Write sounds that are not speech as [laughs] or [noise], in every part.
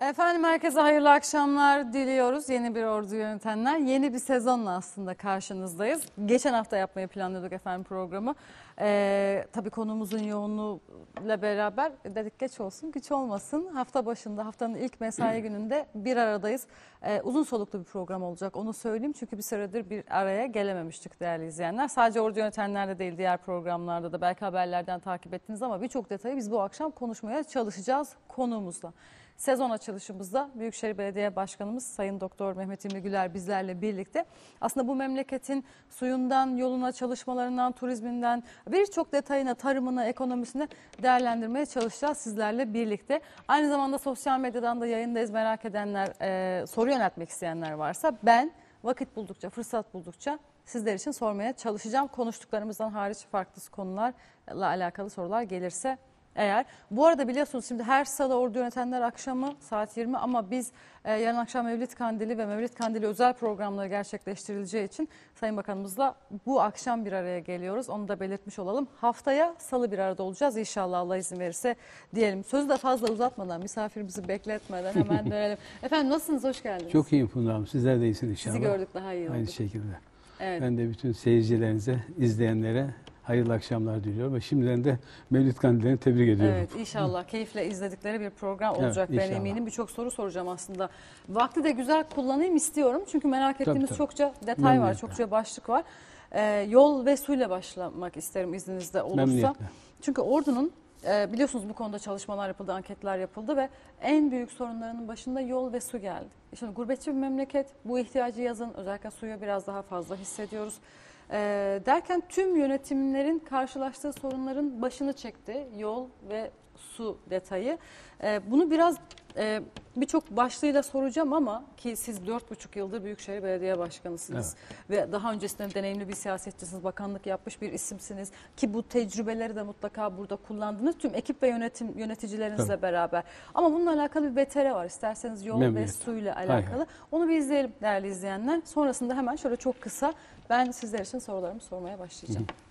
Efendim herkese hayırlı akşamlar diliyoruz. Yeni bir ordu yönetenler. Yeni bir sezonla aslında karşınızdayız. Geçen hafta yapmayı planlıyorduk efendim programı. Ee, tabii konumuzun yoğunluğuyla beraber dedik geç olsun güç olmasın. Hafta başında haftanın ilk mesai [clears throat] gününde bir aradayız. Ee, uzun soluklu bir program olacak onu söyleyeyim. Çünkü bir süredir bir araya gelememiştik değerli izleyenler. Sadece ordu yönetenlerde değil diğer programlarda da belki haberlerden takip ettiniz ama birçok detayı biz bu akşam konuşmaya çalışacağız konuğumuzla. Sezon açılışımızda Büyükşehir Belediye Başkanımız Sayın Doktor Mehmet İmri Güler bizlerle birlikte aslında bu memleketin suyundan, yoluna, çalışmalarından, turizminden birçok detayına, tarımına, ekonomisine değerlendirmeye çalışacağız sizlerle birlikte. Aynı zamanda sosyal medyadan da yayındayız merak edenler, e, soru yöneltmek isteyenler varsa ben vakit buldukça, fırsat buldukça sizler için sormaya çalışacağım. Konuştuklarımızdan hariç farklı konularla alakalı sorular gelirse eğer. Bu arada biliyorsunuz şimdi her salı ordu yönetenler akşamı saat 20 ama biz e, yarın akşam Mevlid Kandili ve Mevlid Kandili özel programları gerçekleştirileceği için Sayın Bakanımızla bu akşam bir araya geliyoruz. Onu da belirtmiş olalım. Haftaya salı bir arada olacağız inşallah Allah izin verirse diyelim. Sözü de fazla uzatmadan misafirimizi bekletmeden hemen [laughs] dönelim. Efendim nasılsınız? Hoş geldiniz. Çok iyiyim Funda Hanım. Sizler de iyisiniz inşallah. Sizi gördük daha iyi olduk. Aynı şekilde. Evet. Ben de bütün seyircilerinize, izleyenlere hayırlı akşamlar diliyorum ve şimdiden de Mevlüt Kandil'ini tebrik ediyorum. Evet inşallah keyifle izledikleri bir program Evet, olacak ben inşallah. eminim. Birçok soru soracağım aslında. Vakti de güzel kullanayım istiyorum. Çünkü merak ettiğimiz tabii. çokça detay var, çokça başlık var. Ee, yol ve suyla başlamak isterim izninizde olursa. Memnuniyetle. Çünkü ordunun e, biliyorsunuz bu konuda çalışmalar yapıldı, anketler yapıldı ve en büyük sorunlarının başında yol ve su geldi. Şimdi gurbetçi bir memleket bu ihtiyacı yazın özellikle suya biraz daha fazla hissediyoruz. E, derken tüm yönetimlerin karşılaştığı sorunların başını çekti yol ve su detayı. E, bunu biraz e, birçok başlığıyla soracağım ama ki siz dört buçuk yıldır Büyükşehir Belediye Başkanısınız ve daha öncesinde deneyimli bir siyasetçisiniz, bakanlık yapmış bir isimsiniz ki bu tecrübeleri de mutlaka burada kullandınız tüm ekip ve yönetim yöneticilerinizle Tabii. beraber. Ama bununla alakalı bir vetere var. İsterseniz yol ve Memnuniyetle. suyla alakalı. hay. Onu bir izleyelim değerli izleyenler. Sonrasında hemen şöyle çok kısa ben sizler için sorularımı sormaya başlayacağım. Evet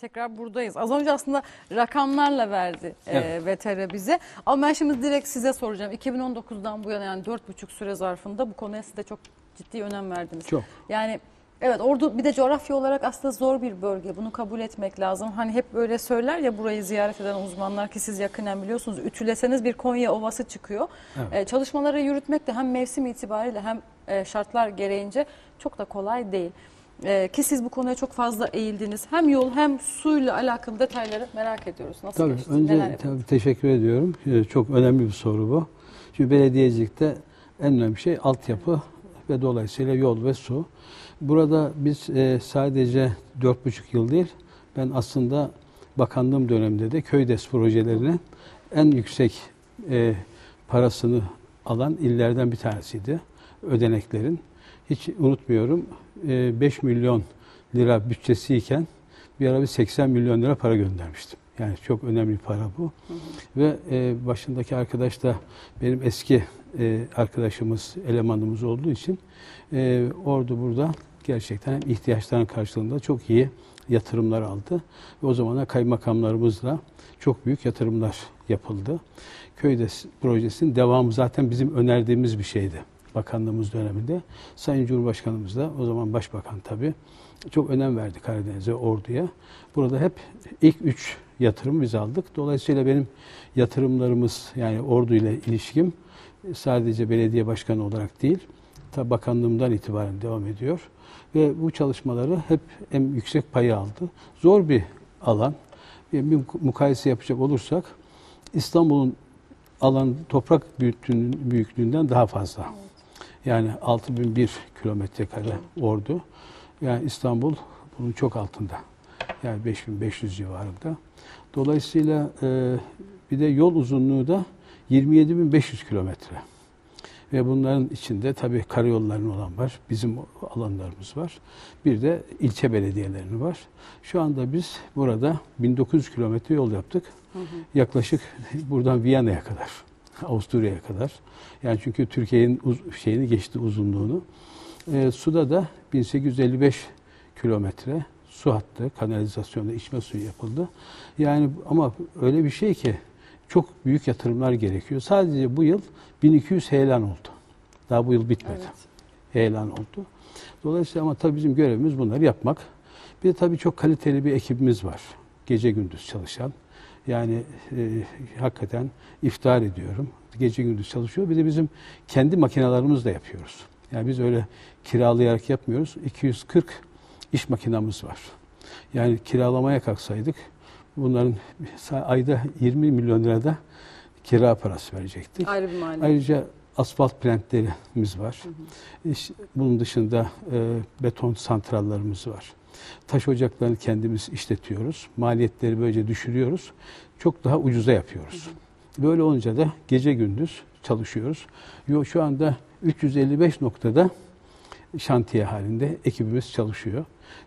tekrar buradayız. Az önce aslında rakamlarla verdi e, Evet. VTR bize. Ama ben şimdi direkt size soracağım. 2019'dan bu yana yani 4,5 süre zarfında bu konuya siz de çok ciddi önem verdiniz. Çok. Yani evet ordu bir de coğrafya olarak aslında zor bir bölge. Bunu kabul etmek lazım. Hani hep böyle söyler ya burayı ziyaret eden uzmanlar ki siz yakinen biliyorsunuz. Ütüleseniz bir Konya Ovası çıkıyor. Evet. E, çalışmaları yürütmek de hem mevsim itibariyle hem e, şartlar gereğince çok da kolay değil. E, ki siz bu konuya çok fazla eğildiniz. Hem yol hem suyla alakalı detayları merak ediyoruz. Nasıl Tabii geçti? önce Neler tabii teşekkür ediyorum. Ee, Çok önemli bir soru bu. Çünkü belediyecilikte en önemli şey altyapı ve dolayısıyla yol ve su. Burada biz e, sadece 4,5 yıl değil, ben aslında bakanlığım döneminde de köydes projelerinin en yüksek e, parasını alan illerden bir tanesiydi. Ödeneklerin. Hiç unutmuyorum 5 milyon lira bütçesiyken bir ara bir 80 milyon lira para göndermiştim. Yani çok önemli para bu. Ve e, başındaki arkadaş da benim eski e, arkadaşımız, elemanımız olduğu için e, ordu burada gerçekten hem ihtiyaçların karşılığında çok iyi yatırımlar aldı. Ve o zamana kaymakamlarımızla çok büyük yatırımlar yapıldı. Köyde projesinin devamı zaten bizim önerdiğimiz bir şeydi. Bakanlığımız döneminde. Sayın Cumhurbaşkanımız da o zaman Başbakan tabii çok önem verdi Karadeniz'e, Ordu'ya. Burada hep ilk üç yatırım biz aldık. Dolayısıyla benim yatırımlarımız yani Ordu ile ilişkim sadece belediye başkanı olarak değil, ta bakanlığımdan itibaren devam ediyor. Ve bu çalışmaları hep en yüksek payı aldı. Zor bir alan. Bir bir mukayese yapacak olursak İstanbul'un alan toprak büyüklüğünden daha fazla. Yani 6001 kilometre kare ordu. Yani İstanbul bunun çok altında. Yani 5500 civarında. Dolayısıyla e, bir de yol uzunluğu da 27500 kilometre. Ve bunların içinde tabii karayollarının olan var, bizim alanlarımız var. Bir de ilçe belediyelerinin var. Şu anda biz burada 1900 kilometre yol yaptık. Yaklaşık buradan Viyana'ya kadar, [laughs] Avusturya'ya kadar. Yani çünkü Türkiye'nin şeyini geçti uzunluğunu. E, suda da 1855 kilometre su hattı, kanalizasyonda içme suyu yapıldı. Yani ama öyle bir şey ki çok büyük yatırımlar gerekiyor. Sadece bu yıl 1200 heyelan oldu. Daha bu yıl bitmedi. Evet. Heyelan oldu. Dolayısıyla ama tabii bizim görevimiz bunları yapmak. Bir de tabii çok kaliteli bir ekibimiz var. Gece gündüz çalışan. Yani e, hakikaten iftihar ediyorum. Gece gündüz çalışıyor. Bir de bizim kendi makinalarımızla yapıyoruz. Yani biz öyle kiralayarak yapmıyoruz. 240 iş makinamız var. Yani kiralamaya kalksaydık bunların ayda 20 milyon lirada kira parası verecektik. Ayrı bir. Ayrıca asfalt plantlerimiz var. İş- Bunun dışında e, beton santrallarımız var. Taş ocaklarını kendimiz işletiyoruz. Maliyetleri böylece düşürüyoruz. Çok daha ucuza yapıyoruz. Böyle olunca da gece gündüz çalışıyoruz. Yo, şu anda 355 noktada şantiye halinde ekibimiz çalışıyor.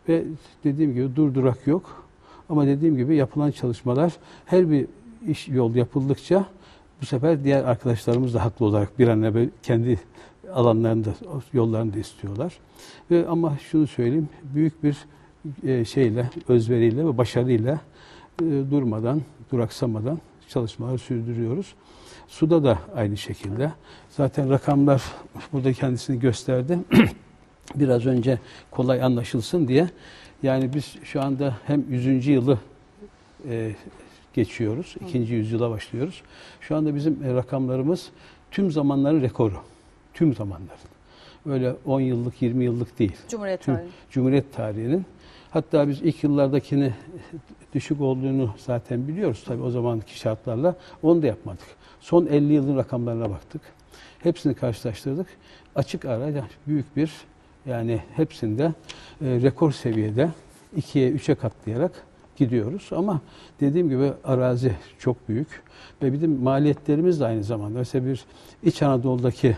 Ve dediğim gibi durdurak yok. Ama dediğim gibi yapılan çalışmalar her bir iş yol yapıldıkça bu sefer diğer arkadaşlarımız da haklı olarak bir an evvel kendi alanlarında, yollarını da istiyorlar. Ve ama şunu söyleyeyim, büyük bir e, şeyle, özveriyle ve başarıyla e, durmadan, duraksamadan çalışmaları sürdürüyoruz. Suda da aynı şekilde. Zaten rakamlar burada kendisini gösterdi. [clears throat] Biraz önce kolay anlaşılsın diye. Yani biz şu anda hem 100. yılı e, geçiyoruz. ikinci yüzyıla başlıyoruz. Şu anda bizim rakamlarımız tüm zamanların rekoru. Tüm zamanların. Öyle 10 yıllık, 20 yıllık değil. Cumhuriyet tarihi. Cumhuriyet tarihinin. Hatta biz ilk yıllardakini düşük olduğunu zaten biliyoruz tabii o zamanki şartlarla. Onu da yapmadık. Son 50 yılın rakamlarına baktık. Hepsini karşılaştırdık. Açık ara büyük bir yani hepsinde e, rekor seviyede 2'ye 3'e katlayarak gidiyoruz. Ama dediğim gibi arazi çok büyük ve bizim maliyetlerimiz de aynı zamanda. Mesela bir İç Anadolu'daki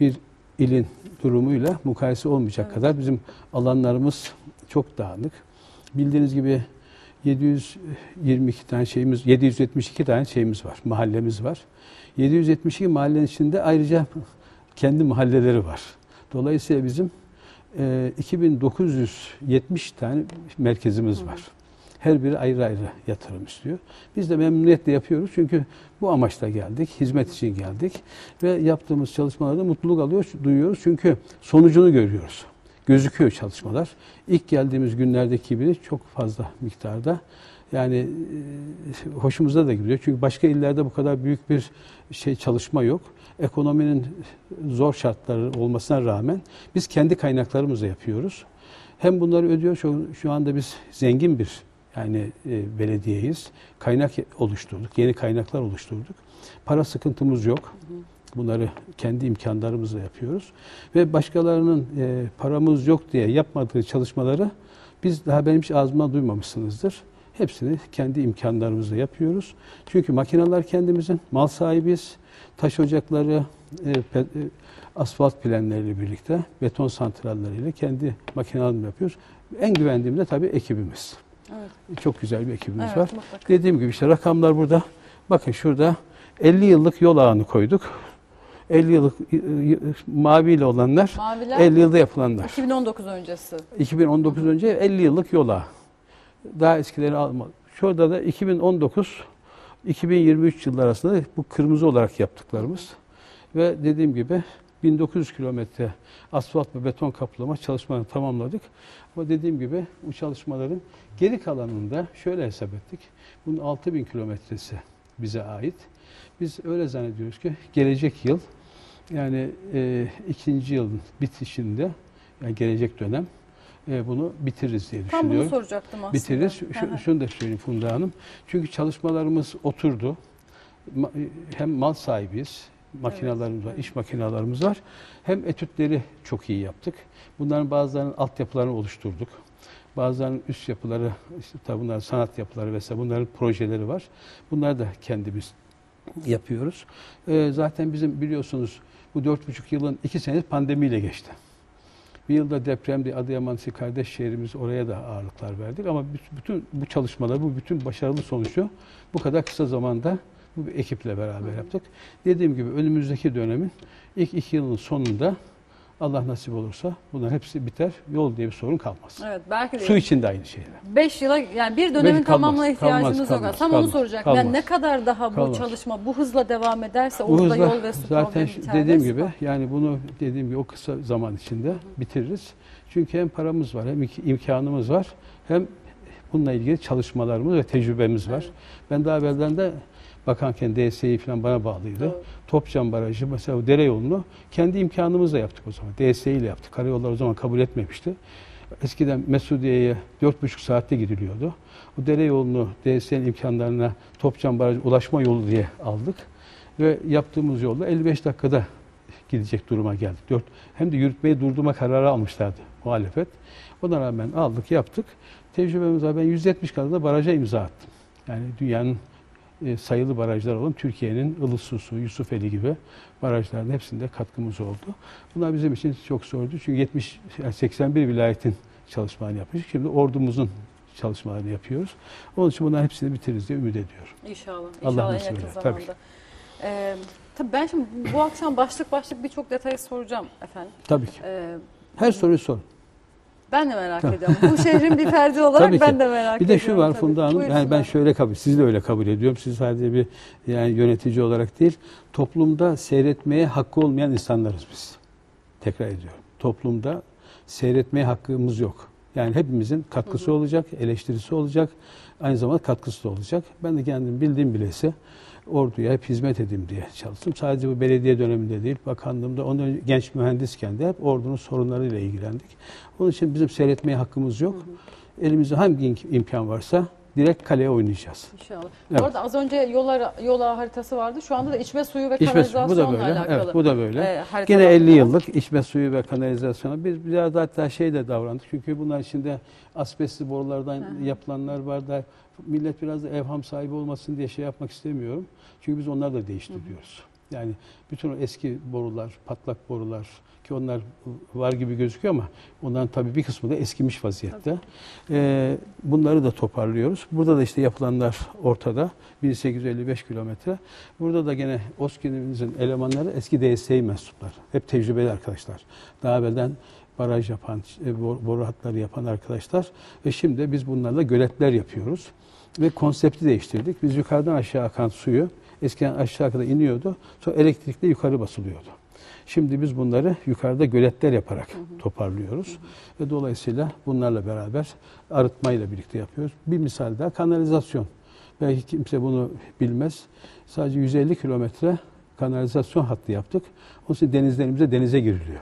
bir ilin durumuyla mukayese olmayacak Evet. kadar bizim alanlarımız çok dağınık. Bildiğiniz gibi 722 tane şeyimiz, 772 tane şeyimiz var, mahallemiz var. 772 mahallenin içinde ayrıca kendi mahalleleri var. Dolayısıyla bizim e, 2970 tane merkezimiz var. Her biri ayrı ayrı yatırım istiyor. Biz de memnuniyetle yapıyoruz çünkü bu amaçla geldik, hizmet için geldik ve yaptığımız çalışmalarda mutluluk alıyor, duyuyoruz çünkü sonucunu görüyoruz. Gözüküyor çalışmalar. İlk geldiğimiz günlerdeki gibi çok fazla miktarda yani e, hoşumuza da gidiyor. Çünkü başka illerde bu kadar büyük bir şey çalışma yok. Ekonominin zor şartları olmasına rağmen biz kendi kaynaklarımızla yapıyoruz. Hem bunları ödüyor. Şu, şu anda biz zengin bir yani e, belediyeyiz. Kaynak oluşturduk. Yeni kaynaklar oluşturduk. Para sıkıntımız yok. Bunları kendi imkanlarımızla yapıyoruz. Ve başkalarının e, paramız yok diye yapmadığı çalışmaları biz daha benim hiç ağzımdan duymamışsınızdır. Hepsini kendi imkanlarımızla yapıyoruz. Çünkü makineler kendimizin, mal sahibiyiz. Taş ocakları, e, pe- e, asfalt planlarıyla birlikte, beton santralleriyle kendi makinelerimizi yapıyoruz. En güvendiğim de tabii ekibimiz. Evet. Çok güzel bir ekibimiz Evet, var. mutlaka. Dediğim gibi işte rakamlar burada. Bakın şurada 50 yıllık yol ağını koyduk. 50 yıllık e, e, maviyle olanlar Maviler 50 yılda yapılanlar. 2019 öncesi. 2019 önce 50 yıllık yola. Daha eskileri alma. Şurada da 2019 2023 yılları arasında bu kırmızı olarak yaptıklarımız ve dediğim gibi 1900 kilometre asfalt ve beton kaplama çalışmalarını tamamladık. Ama dediğim gibi bu çalışmaların geri kalanında şöyle hesap ettik. Bunun 6000 kilometresi bize ait. Biz öyle zannediyoruz ki gelecek yıl yani e, ikinci yılın bitişinde yani gelecek dönem e, bunu bitiririz diye Tam bunu düşünüyorum. soracaktım aslında. Bitiririz. Şu- şunu da söyleyeyim Funda Hanım. Çünkü çalışmalarımız oturdu. Ma- Hem mal sahibiyiz, makinalarımız var, iş makinalarımız var. Hem etütleri çok iyi yaptık. Bunların bazılarının altyapılarını oluşturduk. Bazılarının üst yapıları, işte tabii bunların sanat yapıları vesaire bunların projeleri var. Bunları da kendimiz yapıyoruz. Ee, zaten bizim biliyorsunuz bu dört buçuk yılın iki senesi pandemiyle geçti. Bir yılda depremdi Adıyaman kardeş şehrimiz oraya da ağırlıklar verdik ama büt- bütün bu çalışmalar, bu bütün başarılı sonucu bu kadar kısa zamanda bu ekiple beraber yaptık. Dediğim gibi önümüzdeki dönemin ilk iki yılın sonunda Allah nasip olursa bunların hepsi biter. Yol diye bir sorun kalmaz. Evet belki de Su için de aynı şeyler. 5 yıla yani bir dönemin Beş- kalmaz, tamamına ihtiyacımız kalmaz, yok. kalmaz, Tam onu kalmaz, soracaktım. kalmaz. Yani ne kadar daha bu Kalmaz. çalışma bu hızla devam ederse Bu orada hızla yol ve su zaten problemi şu- biter. dediğim gibi yani bunu dediğim gibi o kısa zaman içinde bitiririz. Çünkü hem paramız var hem iki- imkanımız var hem bununla ilgili çalışmalarımız ve tecrübemiz var. Ben daha evvelden de bakanken DSİ falan bana bağlıydı. Doğru. Topçam Barajı mesela o dere yolunu kendi imkanımızla yaptık o zaman. DSİ ile yaptık. Karayollar o zaman kabul etmemişti. Eskiden Mesudiye'ye 4,5 saatte gidiliyordu. O dere yolunu DSİ'nin imkanlarına Topçam Barajı ulaşma yolu diye aldık. Ve yaptığımız yolda 55 dakikada gidecek duruma geldik. Dört, hem de yürütmeyi durdurma kararı almışlardı muhalefet. Ona rağmen aldık, yaptık. Tecrübemiz var. Ben 170 kadar baraja imza attım. Yani dünyanın e, sayılı barajlar olan Türkiye'nin Ilısu'su, Yusufeli gibi barajların hepsinde katkımız oldu. Bunlar bizim için çok zordu. Çünkü 70, yani 81 vilayetin çalışmalarını yapmıştık. Şimdi ordumuzun çalışmalarını yapıyoruz. Onun için bunların hepsini bitiririz diye ümit ediyorum. İnşallah. Allah İnşallah en nasip yakın zamanda. tabii. Ee, tabii ben şimdi bu akşam başlık başlık birçok detayı soracağım efendim. Tabii ki. Ee, Her soruyu sorun. Ben de merak ediyorum. Bu şehrin bir ferdi olarak Tabii ki. ben de merak Bir ediyorum. de şu var tabii. Funda Hanım, yani ben şöyle kabul, sizi de öyle kabul ediyorum. Siz sadece bir yani yönetici olarak değil, toplumda seyretmeye hakkı olmayan insanlarız biz. Tekrar ediyorum. Toplumda seyretmeye hakkımız yok. Yani hepimizin katkısı olacak, eleştirisi olacak, aynı zamanda katkısı da olacak. Ben de kendim bildiğim bilese orduya hep hizmet edeyim diye çalıştım. Sadece bu belediye döneminde değil, bakanlığımda, ondan önce genç mühendisken de hep ordunun sorunlarıyla ilgilendik. Onun için bizim seyretmeye hakkımız yok. Elimizde hangi im- imkan varsa direkt kaleye oynayacağız. İnşallah. Evet. Bu arada az önce yol, ara- yol ağı haritası vardı. Şu anda da içme suyu ve İçme suyu, bu kanalizasyonla da böyle. alakalı. Evet, bu da böyle. e, Gene 50 var. yıllık içme suyu ve kanalizasyona biz biraz hatta şey de davrandık. Çünkü bunlar içinde asbestli borulardan Hı. yapılanlar var da millet biraz da evham sahibi olmasın diye şey yapmak istemiyorum. Çünkü biz onları da değiştiriyoruz. Yani bütün o eski borular, patlak borular ki onlar var gibi gözüküyor ama onların tabii bir kısmı da eskimiş vaziyette. Ee, bunları da toparlıyoruz. Burada da işte yapılanlar ortada. 1855 kilometre. Burada da gene OSKİ'mizin elemanları eski DSİ mensuplar. Hep tecrübeli arkadaşlar. Daha evvelden baraj yapan, e, bor- boru hatları yapan arkadaşlar. Ve şimdi biz bunlarla göletler yapıyoruz. Ve konsepti değiştirdik. Biz yukarıdan aşağı akan suyu eskiden aşağı kadar iniyordu. Sonra elektrikle yukarı basılıyordu. Şimdi biz bunları yukarıda göletler yaparak toparlıyoruz. Ve dolayısıyla bunlarla beraber arıtmayla birlikte yapıyoruz. Bir misal daha kanalizasyon. Belki kimse bunu bilmez. Sadece 150 kilometre kanalizasyon hattı yaptık. Onun için denizlerimize denize giriliyor.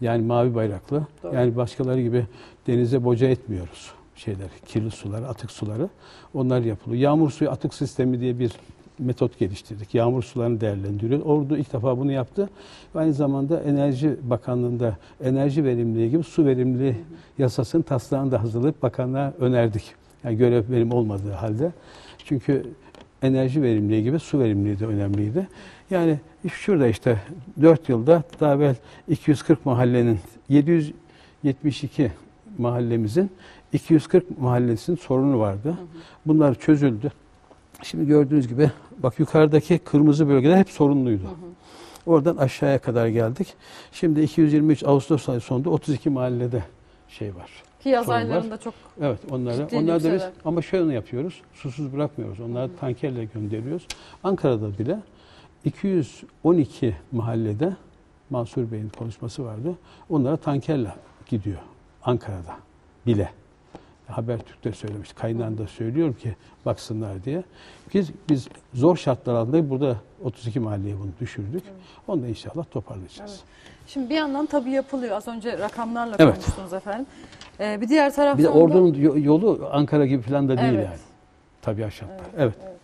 Yani mavi bayraklı. Doğru. Yani başkaları gibi denize boca etmiyoruz şeyler, kirli suları, atık suları. Onlar yapılıyor. Yağmur suyu atık sistemi diye bir metot geliştirdik. Yağmur sularını değerlendiriyor. Ordu ilk defa bunu yaptı. Ve aynı zamanda Enerji Bakanlığı'nda enerji verimliliği gibi su verimliliği yasasının taslağını da hazırlayıp bakanlığa önerdik. Yani görev verim olmadığı halde. Çünkü enerji verimliliği gibi su verimliliği de önemliydi. Yani şurada işte 4 yılda daha evvel 240 mahallenin 772 mahallemizin 240 mahallesinin sorunu vardı. Bunlar çözüldü. Şimdi gördüğünüz gibi bak yukarıdaki kırmızı bölgeler hep sorunluydu. Oradan aşağıya kadar geldik. Şimdi 223 Ağustos ayı sonunda 32 mahallede şey var. Ki yaz sorun var. aylarında çok Evet onları onlar da biz ama şöyle yapıyoruz. Susuz bırakmıyoruz. Onları tankerle gönderiyoruz. Ankara'da bile 212 mahallede Mansur Bey'in konuşması vardı. Onlara tankerle gidiyor Ankara'da bile. Habertürk'te söylemiş. Kaynağında söylüyorum ki baksınlar diye. Biz, biz zor şartlar altında burada 32 mahalleye bunu düşürdük. Onu da inşallah toparlayacağız. Evet. Şimdi bir yandan tabii yapılıyor. Az önce rakamlarla Evet. konuştunuz efendim. Ee, bir diğer taraftan Bir de da- ordunun yo- yolu Ankara gibi falan da değil Evet. yani. Tabii şartlar. Evet, Evet. evet.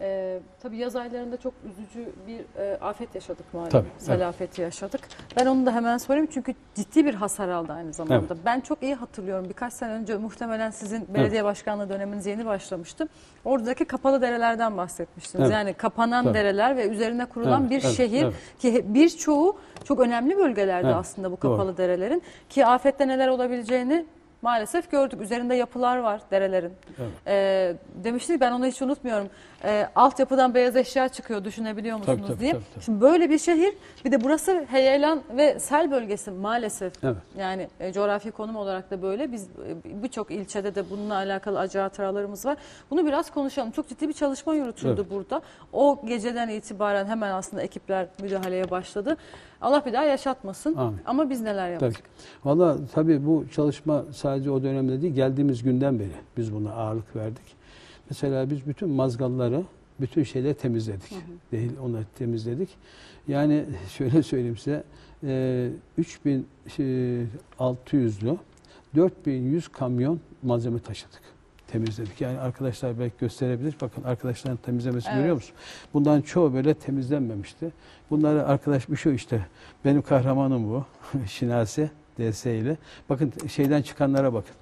Ee, tabii yaz aylarında çok üzücü bir e, afet yaşadık malum. Tabii, Sel evet. yaşadık. Ben onu da hemen sorayım çünkü ciddi bir hasar aldı aynı zamanda. Ben çok iyi hatırlıyorum. Birkaç sene önce muhtemelen sizin belediye başkanlığı döneminiz yeni başlamıştı. Oradaki kapalı derelerden bahsetmiştiniz. Evet. Yani kapanan Tabii. dereler ve üzerine kurulan Evet, bir evet, şehir evet. ki birçoğu çok önemli bölgelerde Evet, aslında bu doğru. kapalı derelerin ki afette neler olabileceğini maalesef gördük. Üzerinde yapılar var derelerin. Evet. Ee, demiştik ben onu hiç unutmuyorum. Ee, altyapıdan beyaz eşya çıkıyor düşünebiliyor musunuz Tabii, tabii, diye. tabii, tabii. Şimdi böyle bir şehir bir de burası heyelan ve sel bölgesi maalesef. Evet. Yani e, coğrafi konum olarak da böyle. Biz e, birçok ilçede de bununla alakalı acı hatıralarımız var. Bunu biraz konuşalım. Çok ciddi bir çalışma yürütüldü Evet. burada. O geceden itibaren hemen aslında ekipler müdahaleye başladı. Allah bir daha yaşatmasın. Amin. Ama biz neler Tabii. yaptık? Valla tabii bu çalışma sadece o dönemde değil, geldiğimiz günden beri biz buna ağırlık verdik. Mesela biz bütün mazgalları, bütün şeyleri temizledik. Değil, onları temizledik. Yani [laughs] şöyle söyleyeyim size, e, 3600'lü 4100 kamyon malzeme taşıdık. Temizledik. Yani arkadaşlar belki gösterebilir. Bakın arkadaşların temizlemesi Evet. görüyor musun? Bundan çoğu böyle temizlenmemişti. Bunları arkadaş bir şu işte. Benim kahramanım bu. [laughs] Şinasi DS ile. Bakın şeyden çıkanlara bakın.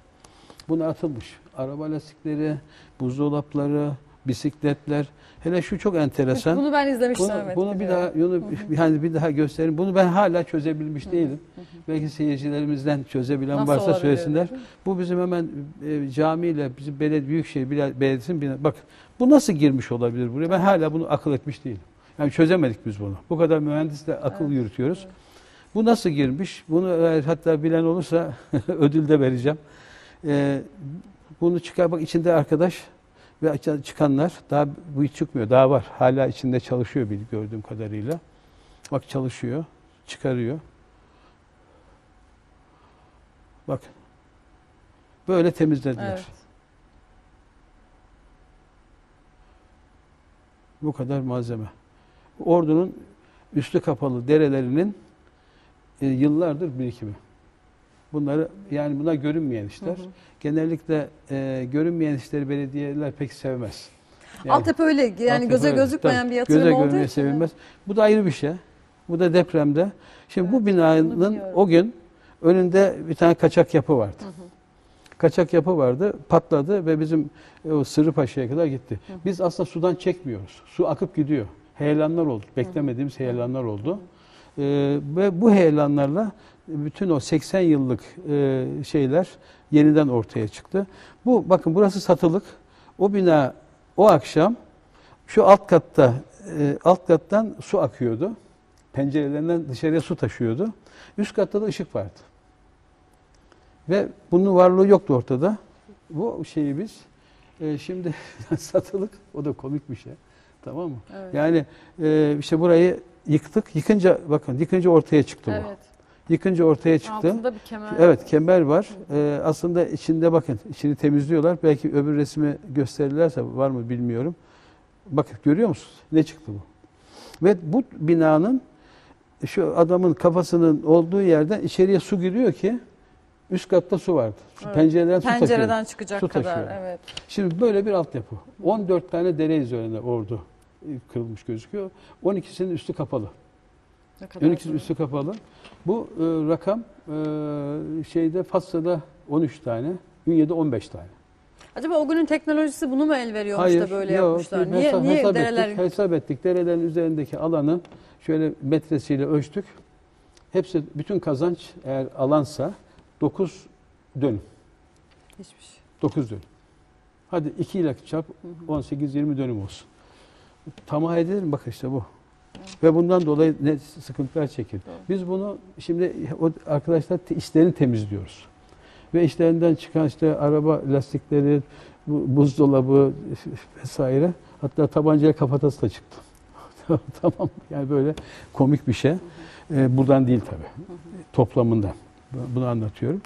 Bunlar atılmış. Araba lastikleri, buzdolapları, bisikletler. Hele şu çok enteresan. Bunu ben izlemiştim. Bunu, evet, bunu bir biliyorum. daha bunu yani bir daha göstereyim. Bunu ben hala çözebilmiş değilim. Belki seyircilerimizden çözebilen Nasıl varsa söylesinler. Bu bizim hemen e, camiyle bizim belediye büyükşehir Bel- belediyesinin bina. Bak bu nasıl girmiş olabilir buraya? Ben hala bunu akıl etmiş değilim. Yani çözemedik biz bunu. Bu kadar mühendisle akıl Evet, yürütüyoruz. evet. Bu nasıl girmiş? Bunu eğer hatta bilen olursa [laughs] ödül de vereceğim. Ee, bunu çıkar bak içinde arkadaş ve çıkanlar daha bu hiç çıkmıyor. Daha var. Hala içinde çalışıyor bil gördüğüm kadarıyla. Bak çalışıyor. Çıkarıyor. Bak. Böyle temizlediler. Evet. Bu kadar malzeme. Ordunun üstü kapalı derelerinin e, yıllardır birikimi. Bunları yani buna görünmeyen işler. Hı hı. Genellikle e, görünmeyen işleri belediyeler pek sevmez. Yani- Altyapı öyle yani Altyapı göze öyle. gözükmeyen Tabii, bir yatırım göze olduğu için. sevilmez. Bu da ayrı bir şey. Bu da depremde. Şimdi bu Evet, bunu binanın o gün önünde bir tane kaçak yapı vardı. Hı hı. Kaçak yapı vardı, patladı ve bizim e, o Sırrıpaşa'ya kadar gitti. Hı hı. Biz aslında sudan çekmiyoruz. Su akıp gidiyor. Heyelanlar oldu. Beklemediğimiz heyelanlar oldu. Ee, ve bu heyelanlarla bütün o 80 yıllık e, şeyler yeniden ortaya çıktı. Bu bakın burası satılık. O bina o akşam şu alt katta e, alt kattan su akıyordu. Pencerelerinden dışarıya su taşıyordu. Üst katta da ışık vardı. Ve bunun varlığı yoktu ortada. Bu şeyi biz e, şimdi [laughs] satılık o da komik bir şey. Tamam mı? Evet. Yani e, işte burayı yıktık. Yıkınca bakın yıkınca ortaya çıktı bu. evet. Yıkınca ortaya çıktı. Altında bir kemer. Evet kemer var. Ee, aslında içinde bakın içini temizliyorlar. Belki öbür resmi gösterirlerse var mı bilmiyorum. Bakın görüyor musunuz? Ne çıktı bu? Ve bu binanın şu adamın kafasının olduğu yerden içeriye su giriyor ki üst katta su vardı. Şu Evet. pencereden su. Pencereden çıkacak Su kadar. taşıyor. Evet. Şimdi böyle bir altyapı. 14 tane dere üzerine ordu kırılmış gözüküyor. 12'sinin üstü kapalı. Ne kadar 12'sinin doğru. üstü kapalı. Bu e, rakam e, şeyde Fatsa'da 13 tane, Ünye'de 15 tane. Acaba o günün teknolojisi bunu mu el veriyormuş da böyle yok. yapmışlar? Niye, hesap, niye hesap dereler... ettik, hesap ettik. Derelerin üzerindeki alanı şöyle metresiyle ölçtük. Hepsi bütün kazanç eğer alansa 9 dönüm. Hiçbir şey. 9 dönüm. Hadi 2 ile çarp Hı hı. 18-20 dönüm olsun. Tamah edilir? Bakın işte bu. Ve bundan dolayı ne sıkıntılar çekildi. Doğru. Biz bunu şimdi o arkadaşlar işlerini temizliyoruz. Ve işlerinden çıkan işte araba lastikleri, bu buzdolabı vesaire hatta tabancayla kafatası da çıktı. [laughs] tamam yani böyle komik bir şey. Ee, buradan değil tabii. Toplamından. Bunu anlatıyorum.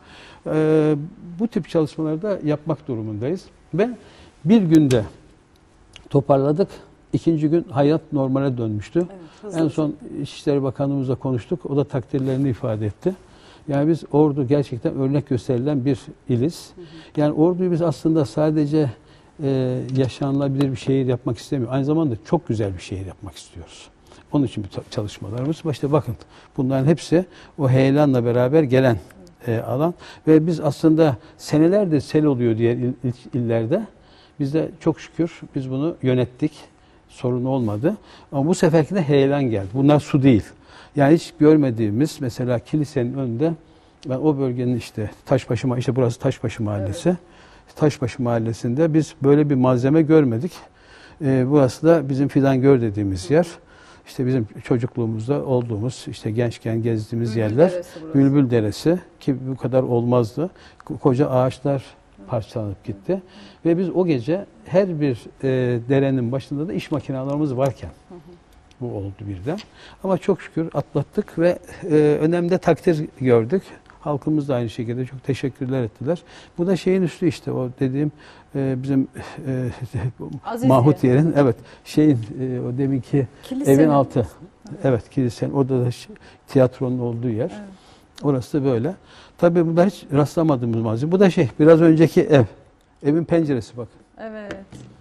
Ee, bu tip çalışmaları da yapmak durumundayız. Ve bir günde toparladık. İkinci gün hayat normale dönmüştü. Evet, En son İçişleri Bakanlığımızla konuştuk. O da takdirlerini ifade etti. Yani biz Ordu gerçekten örnek gösterilen bir iliz. Yani Ordu'yu biz aslında sadece e, yaşanılabilir bir şehir yapmak istemiyoruz. Aynı zamanda çok güzel bir şehir yapmak istiyoruz. Onun için bir çalışmalarımız. İşte bakın bunların hepsi o heyelanla beraber gelen e, alan. Ve biz aslında senelerdir sel oluyor diğer il- il- illerde. Biz de çok şükür biz bunu yönettik. Sorun olmadı. Ama bu seferkinde heyelan geldi. Bunlar su değil. Yani hiç görmediğimiz mesela kilisenin önünde ben o bölgenin işte Taşbaşı işte burası Taşbaşı Mahallesi. Taşbaşı Mahallesi'nde biz böyle bir malzeme görmedik. Ee, burası da bizim Fidangör dediğimiz yer. İşte bizim çocukluğumuzda olduğumuz, işte gençken gezdiğimiz Bülbül yerler. Deresi burası. Bülbül Deresi ki bu kadar olmazdı. Ko- Koca ağaçlar parçalanıp gitti. Ve biz o gece her bir e, derenin başında da iş makinalarımız varken bu oldu birden. Ama çok şükür atlattık ve e, önemli takdir gördük. Halkımız da aynı şekilde çok teşekkürler ettiler. Bu da şeyin üstü işte o dediğim e, bizim e, [laughs] Mahmut yerin evet şeyin e, o deminki Kilisenin- evin altı. Evet kilisenin orada da tiyatronun olduğu yer. Evet. Orası da böyle. Tabii bunlar hiç rastlamadığımız malzeme. Bu da şey biraz önceki ev. Evin penceresi bak. Evet.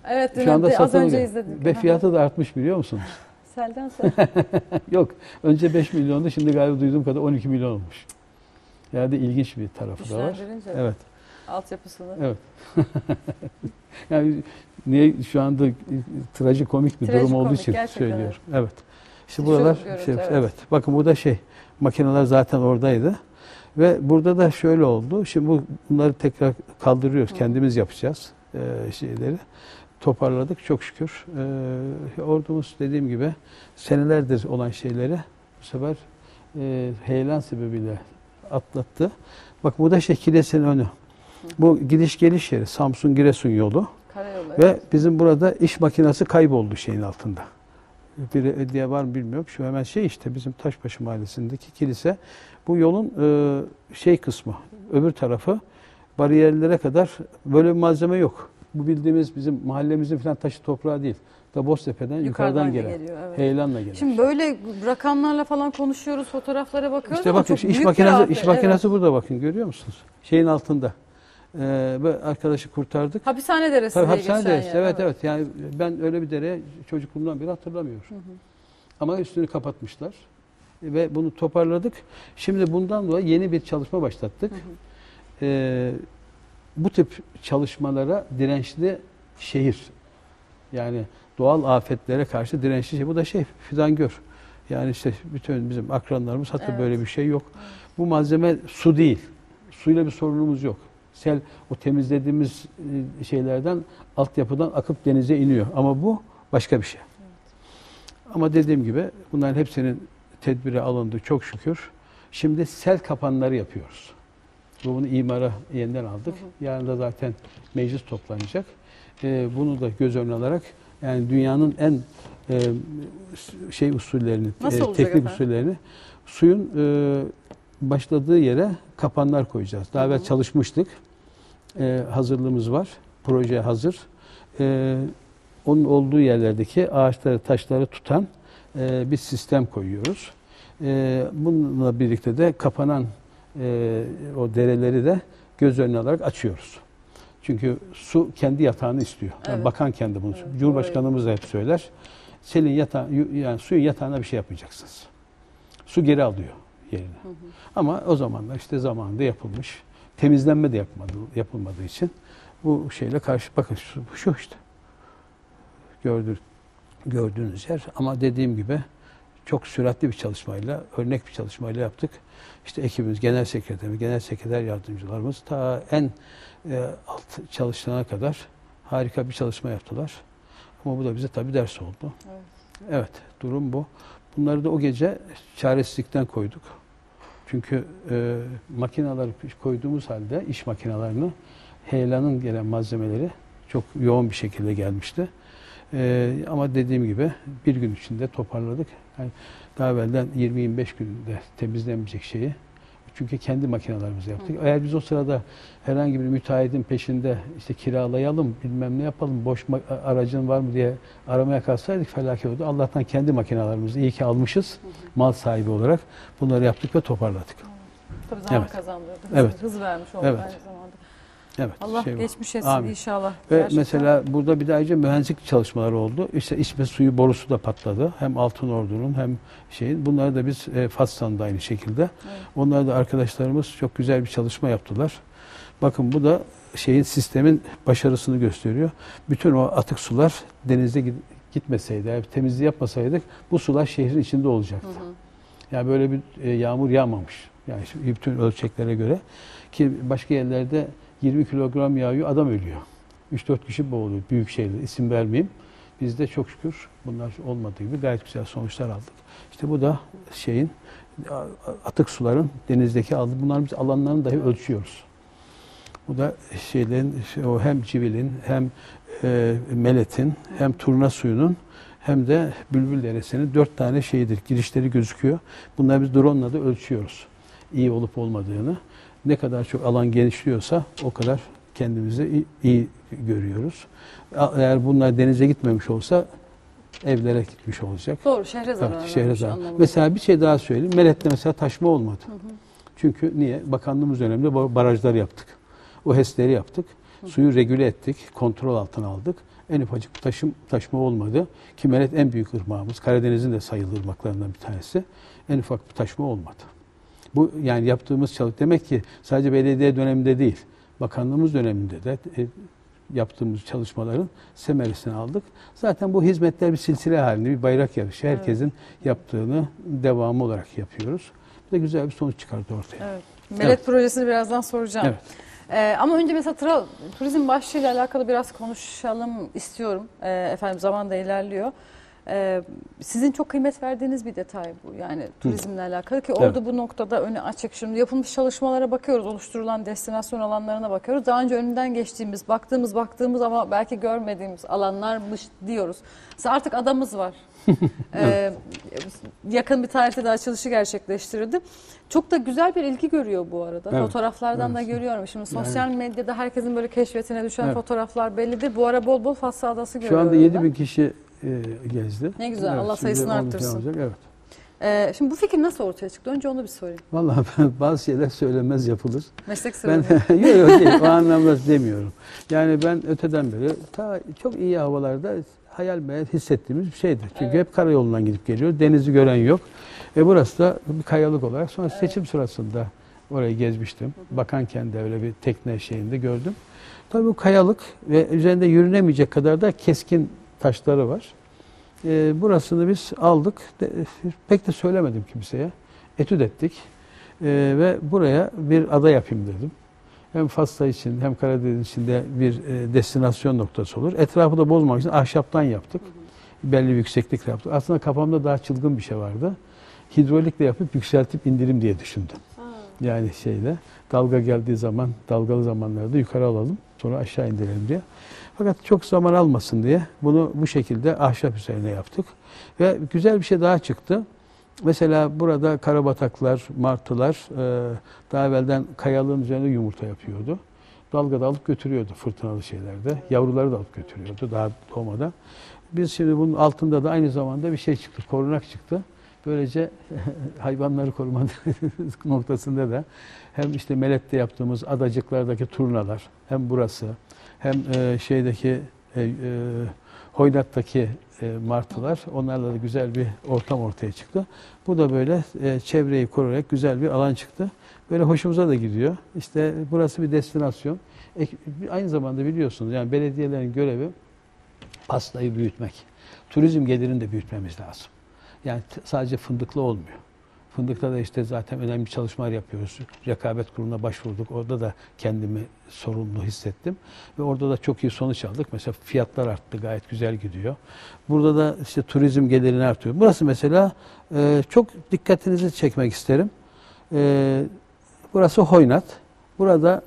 Evet, Şu anda az önce izledik. Ve fiyatı da artmış biliyor musunuz? [laughs] Selden sel. [laughs] Yok. Önce 5 milyondu. Şimdi galiba duyduğum kadar 12 milyon olmuş. Yani ilginç bir tarafı da var. Evet. altyapısını. Evet. [laughs] yani niye şu anda trajikomik bir durum Trajikomik, olduğu için gerçekten söylüyorum. Evet. İşte buralar görüntü, şey, evet. evet. Bakın bu da şey makineler zaten oradaydı. Ve burada da şöyle oldu. Şimdi bu bunları tekrar kaldırıyoruz. Kendimiz yapacağız e, şeyleri. Toparladık çok şükür. E, ordumuz dediğim gibi senelerdir olan şeyleri bu sefer e, heyelan sebebiyle atlattı. Bak bu da şey önü. Bu gidiş geliş yeri Samsun Giresun yolu. Karayolu. Ve bizim burada iş makinesi kayboldu şeyin altında. Bir diye var mı bilmiyorum. Şu hemen şey işte bizim Taşbaşı Mahallesi'ndeki kilise. Bu yolun e, şey kısmı, öbür tarafı bariyerlere kadar böyle bir malzeme yok. Bu bildiğimiz bizim mahallemizin falan taşı toprağı değil. Da Boztepe'den yukarıdan, Yukarıdan gelen, geliyor. Evet. heyelanla gelen. Şimdi böyle rakamlarla falan konuşuyoruz, fotoğraflara bakıyoruz işte ama bakın çok iş büyük makinesi, iş makinesi burada bakın görüyor musunuz? Şeyin altında. Ve arkadaşı kurtardık. Hapishane deresi Tabii hapishane deresi. yer, Evet evet. Yani ben öyle bir dere çocukluğumdan beri hatırlamıyorum. Hı hı. Ama üstünü kapatmışlar. Ve bunu toparladık. Şimdi bundan dolayı yeni bir çalışma başlattık. Hı hı. Ee, bu tip çalışmalara dirençli şehir. Yani doğal afetlere karşı dirençli şehir. Bu da şey Fidangör. Yani işte bütün bizim akranlarımız hatta Evet. böyle bir şey yok. Bu malzeme su değil. Suyla bir sorunumuz yok. Sel o temizlediğimiz e, şeylerden altyapıdan akıp denize iniyor. Ama bu başka bir şey. Ama dediğim gibi bunların hepsinin tedbiri alındı çok şükür. Şimdi sel kapanları yapıyoruz. Bu bunu imara yeniden aldık. Yarın da zaten meclis toplanacak. Ee, bunu da göz önüne alarak yani dünyanın en e, şey usullerini, Nasıl e, teknik efendim? usullerini suyun e, başladığı yere kapanlar koyacağız. Daha evvel çalışmıştık. E, hazırlığımız var. Proje hazır. E, onun olduğu yerlerdeki ağaçları, taşları tutan e, bir sistem koyuyoruz. E, bununla birlikte de kapanan e, o dereleri de göz önüne alarak açıyoruz. Çünkü su kendi yatağını istiyor. Yani Evet. bakan kendi bunu. Evet, Cumhurbaşkanımız da hep söyler. Selin yatağı, yani suyun yatağına bir şey yapmayacaksınız. Su geri alıyor yerini. Hı hı. Ama o zamanlar işte zamanında yapılmış. Temizlenme de yapmadı, yapılmadığı için bu şeyle karşı bakın şu, şu işte gördüğünüz, gördüğünüz yer ama dediğim gibi çok süratli bir çalışmayla, örnek bir çalışmayla yaptık. İşte ekibimiz, genel sekreterimiz, genel sekreter yardımcılarımız ta en e, alt çalışana kadar harika bir çalışma yaptılar. Ama bu da bize tabii ders oldu. Evet. Evet, durum bu. Bunları da o gece çaresizlikten koyduk. Çünkü e, makineleri koyduğumuz halde iş makinelerini heyelanın gelen malzemeleri çok yoğun bir şekilde gelmişti. E, ama dediğim gibi bir gün içinde toparladık. Yani daha evvelden 20-25 günde temizlenmeyecek şeyi çünkü kendi makinelerimizi yaptık. Hı. Eğer biz o sırada herhangi bir müteahhitin peşinde işte kiralayalım, bilmem ne yapalım, boş aracın var mı diye aramaya kalsaydık felaket oldu. Allah'tan kendi makinelerimizi iyi ki almışız hı hı. mal sahibi olarak. Bunları yaptık ve toparladık. Tabii zaman evet. kazandırdı. Hız, evet. hız vermiş oldu evet. aynı zamanda. Evet, Allah şey geçmiş etsin Amin. inşallah. Ve Gerçekten. mesela burada bir de ayrıca mühendislik çalışmaları oldu. İşte içme suyu borusu da patladı. Hem Altın Ordu'nun hem şeyin. Bunları da biz e, Fatsan'da aynı şekilde. Evet. Onlar da arkadaşlarımız çok güzel bir çalışma yaptılar. Bakın bu da şeyin sistemin başarısını gösteriyor. Bütün o atık sular denize gitmeseydi, temizliği yapmasaydık bu sular şehrin içinde olacaktı. Hı hı. Yani böyle bir e, yağmur yağmamış. Yani bütün ölçeklere göre ki başka yerlerde 20 kilogram yağıyor, adam ölüyor. 3-4 kişi boğuluyor büyük şehirde. isim vermeyeyim. Bizde çok şükür bunlar olmadığı gibi gayet güzel sonuçlar aldık. İşte bu da şeyin atık suların denizdeki aldı. Bunlar biz alanlarını dahi ölçüyoruz. Bu da şeylerin o hem civilin hem e, meletin hem turna suyunun hem de bülbül deresinin dört tane şeyidir. Girişleri gözüküyor. Bunları biz drone ile de ölçüyoruz. İyi olup olmadığını ne kadar çok alan genişliyorsa o kadar kendimizi iyi, iyi görüyoruz. Eğer bunlar denize gitmemiş olsa evlere gitmiş olacak. Doğru, şehre zarar evet, şehre zarar. Mesela bir şey daha söyleyeyim. Melet'te mesela taşma olmadı. Hı hı. Çünkü niye? Bakanlığımız döneminde barajlar yaptık. O HES'leri yaptık. Hı. Suyu regüle ettik. Kontrol altına aldık. En ufacık bir taşım, taşma olmadı. Ki Melet en büyük ırmağımız. Karadeniz'in de sayılı ırmaklarından bir tanesi. En ufak bir taşma olmadı. Bu yani yaptığımız çalışma demek ki sadece belediye döneminde değil, bakanlığımız döneminde de e, yaptığımız çalışmaların semeresini aldık. Zaten bu hizmetler bir silsile halinde bir bayrak yarışı. Herkesin evet. yaptığını devamı olarak yapıyoruz. Bu da güzel bir sonuç çıkardı ortaya. Evet. Melek evet. projesini birazdan soracağım. Evet. Ee, ama önce mesela tra- turizm başlığıyla alakalı biraz konuşalım istiyorum. Ee, efendim zaman da ilerliyor. Ee, sizin çok kıymet verdiğiniz bir detay bu yani turizmle alakalı ki orada evet. bu noktada önü açık. Şimdi yapılmış çalışmalara bakıyoruz, oluşturulan destinasyon alanlarına bakıyoruz. Daha önce önünden geçtiğimiz, baktığımız, baktığımız ama belki görmediğimiz alanlarmış diyoruz. Mesela artık adamız var. [laughs] ee, yakın bir tarihte de açılışı gerçekleştirildi. Çok da güzel bir ilgi görüyor bu arada. Evet. Fotoğraflardan evet. da görüyorum. Şimdi sosyal yani. medyada herkesin böyle keşfetine düşen evet. fotoğraflar bellidir. Bu ara bol bol Faslı Adası görüyorum. Şu anda 7 bin kişi e, gezdi. Ne güzel. Evet, Allah sayısını arttırsın. Olacak, evet. Ee, şimdi bu fikir nasıl ortaya çıktı? Önce onu bir sorayım. Vallahi [laughs] bazı şeyler söylemez yapılır. Meslek sırrı ben, [laughs] yok yok değil, o [laughs] anlamda demiyorum. Yani ben öteden beri ta çok iyi havalarda hayal meyal hissettiğimiz bir şeydi. Çünkü evet. hep karayolundan gidip geliyor. Denizi gören yok. E burası da bir kayalık olarak. Sonra evet. seçim sırasında orayı gezmiştim. Bakanken de öyle bir tekne şeyinde gördüm. Tabii bu kayalık ve üzerinde yürünemeyecek kadar da keskin taşları var. E, burasını biz aldık. De, pek de söylemedim kimseye. Etüt ettik. E, ve buraya bir ada yapayım dedim. Hem Fasla için hem Karadeniz için de bir e, destinasyon noktası olur. Etrafı da bozmamak için ahşaptan yaptık. Belli bir yükseklik yaptık. Aslında kafamda daha çılgın bir şey vardı. Hidrolikle yapıp yükseltip indirim diye düşündüm. Ha. Yani şeyle dalga geldiği zaman dalgalı zamanlarda yukarı alalım sonra aşağı indirelim diye. Fakat çok zaman almasın diye bunu bu şekilde ahşap üzerine yaptık. Ve güzel bir şey daha çıktı. Mesela burada karabataklar, martılar e, daha evvelden kayalığın üzerine yumurta yapıyordu. Dalga da alıp götürüyordu fırtınalı şeylerde. Yavruları da alıp götürüyordu daha doğmadan. Biz şimdi bunun altında da aynı zamanda bir şey çıktı, korunak çıktı. Böylece [laughs] hayvanları koruma [laughs] noktasında da hem işte Melet'te yaptığımız adacıklardaki turnalar, hem burası, hem e, şeydeki e, e, Hoynat'taki e, martılar onlarla da güzel bir ortam ortaya çıktı. Bu da böyle e, çevreyi koruyarak güzel bir alan çıktı. Böyle hoşumuza da gidiyor. İşte burası bir destinasyon. E, aynı zamanda biliyorsunuz yani belediyelerin görevi pastayı büyütmek. Turizm gelirini de büyütmemiz lazım. Yani sadece fındıklı olmuyor. Fındık'ta da işte zaten önemli çalışmalar yapıyoruz. Rekabet kuruluna başvurduk. Orada da kendimi sorumlu hissettim. Ve orada da çok iyi sonuç aldık. Mesela fiyatlar arttı. Gayet güzel gidiyor. Burada da işte turizm gelirini artıyor. Burası mesela e, çok dikkatinizi çekmek isterim. E, burası Hoynat. Burada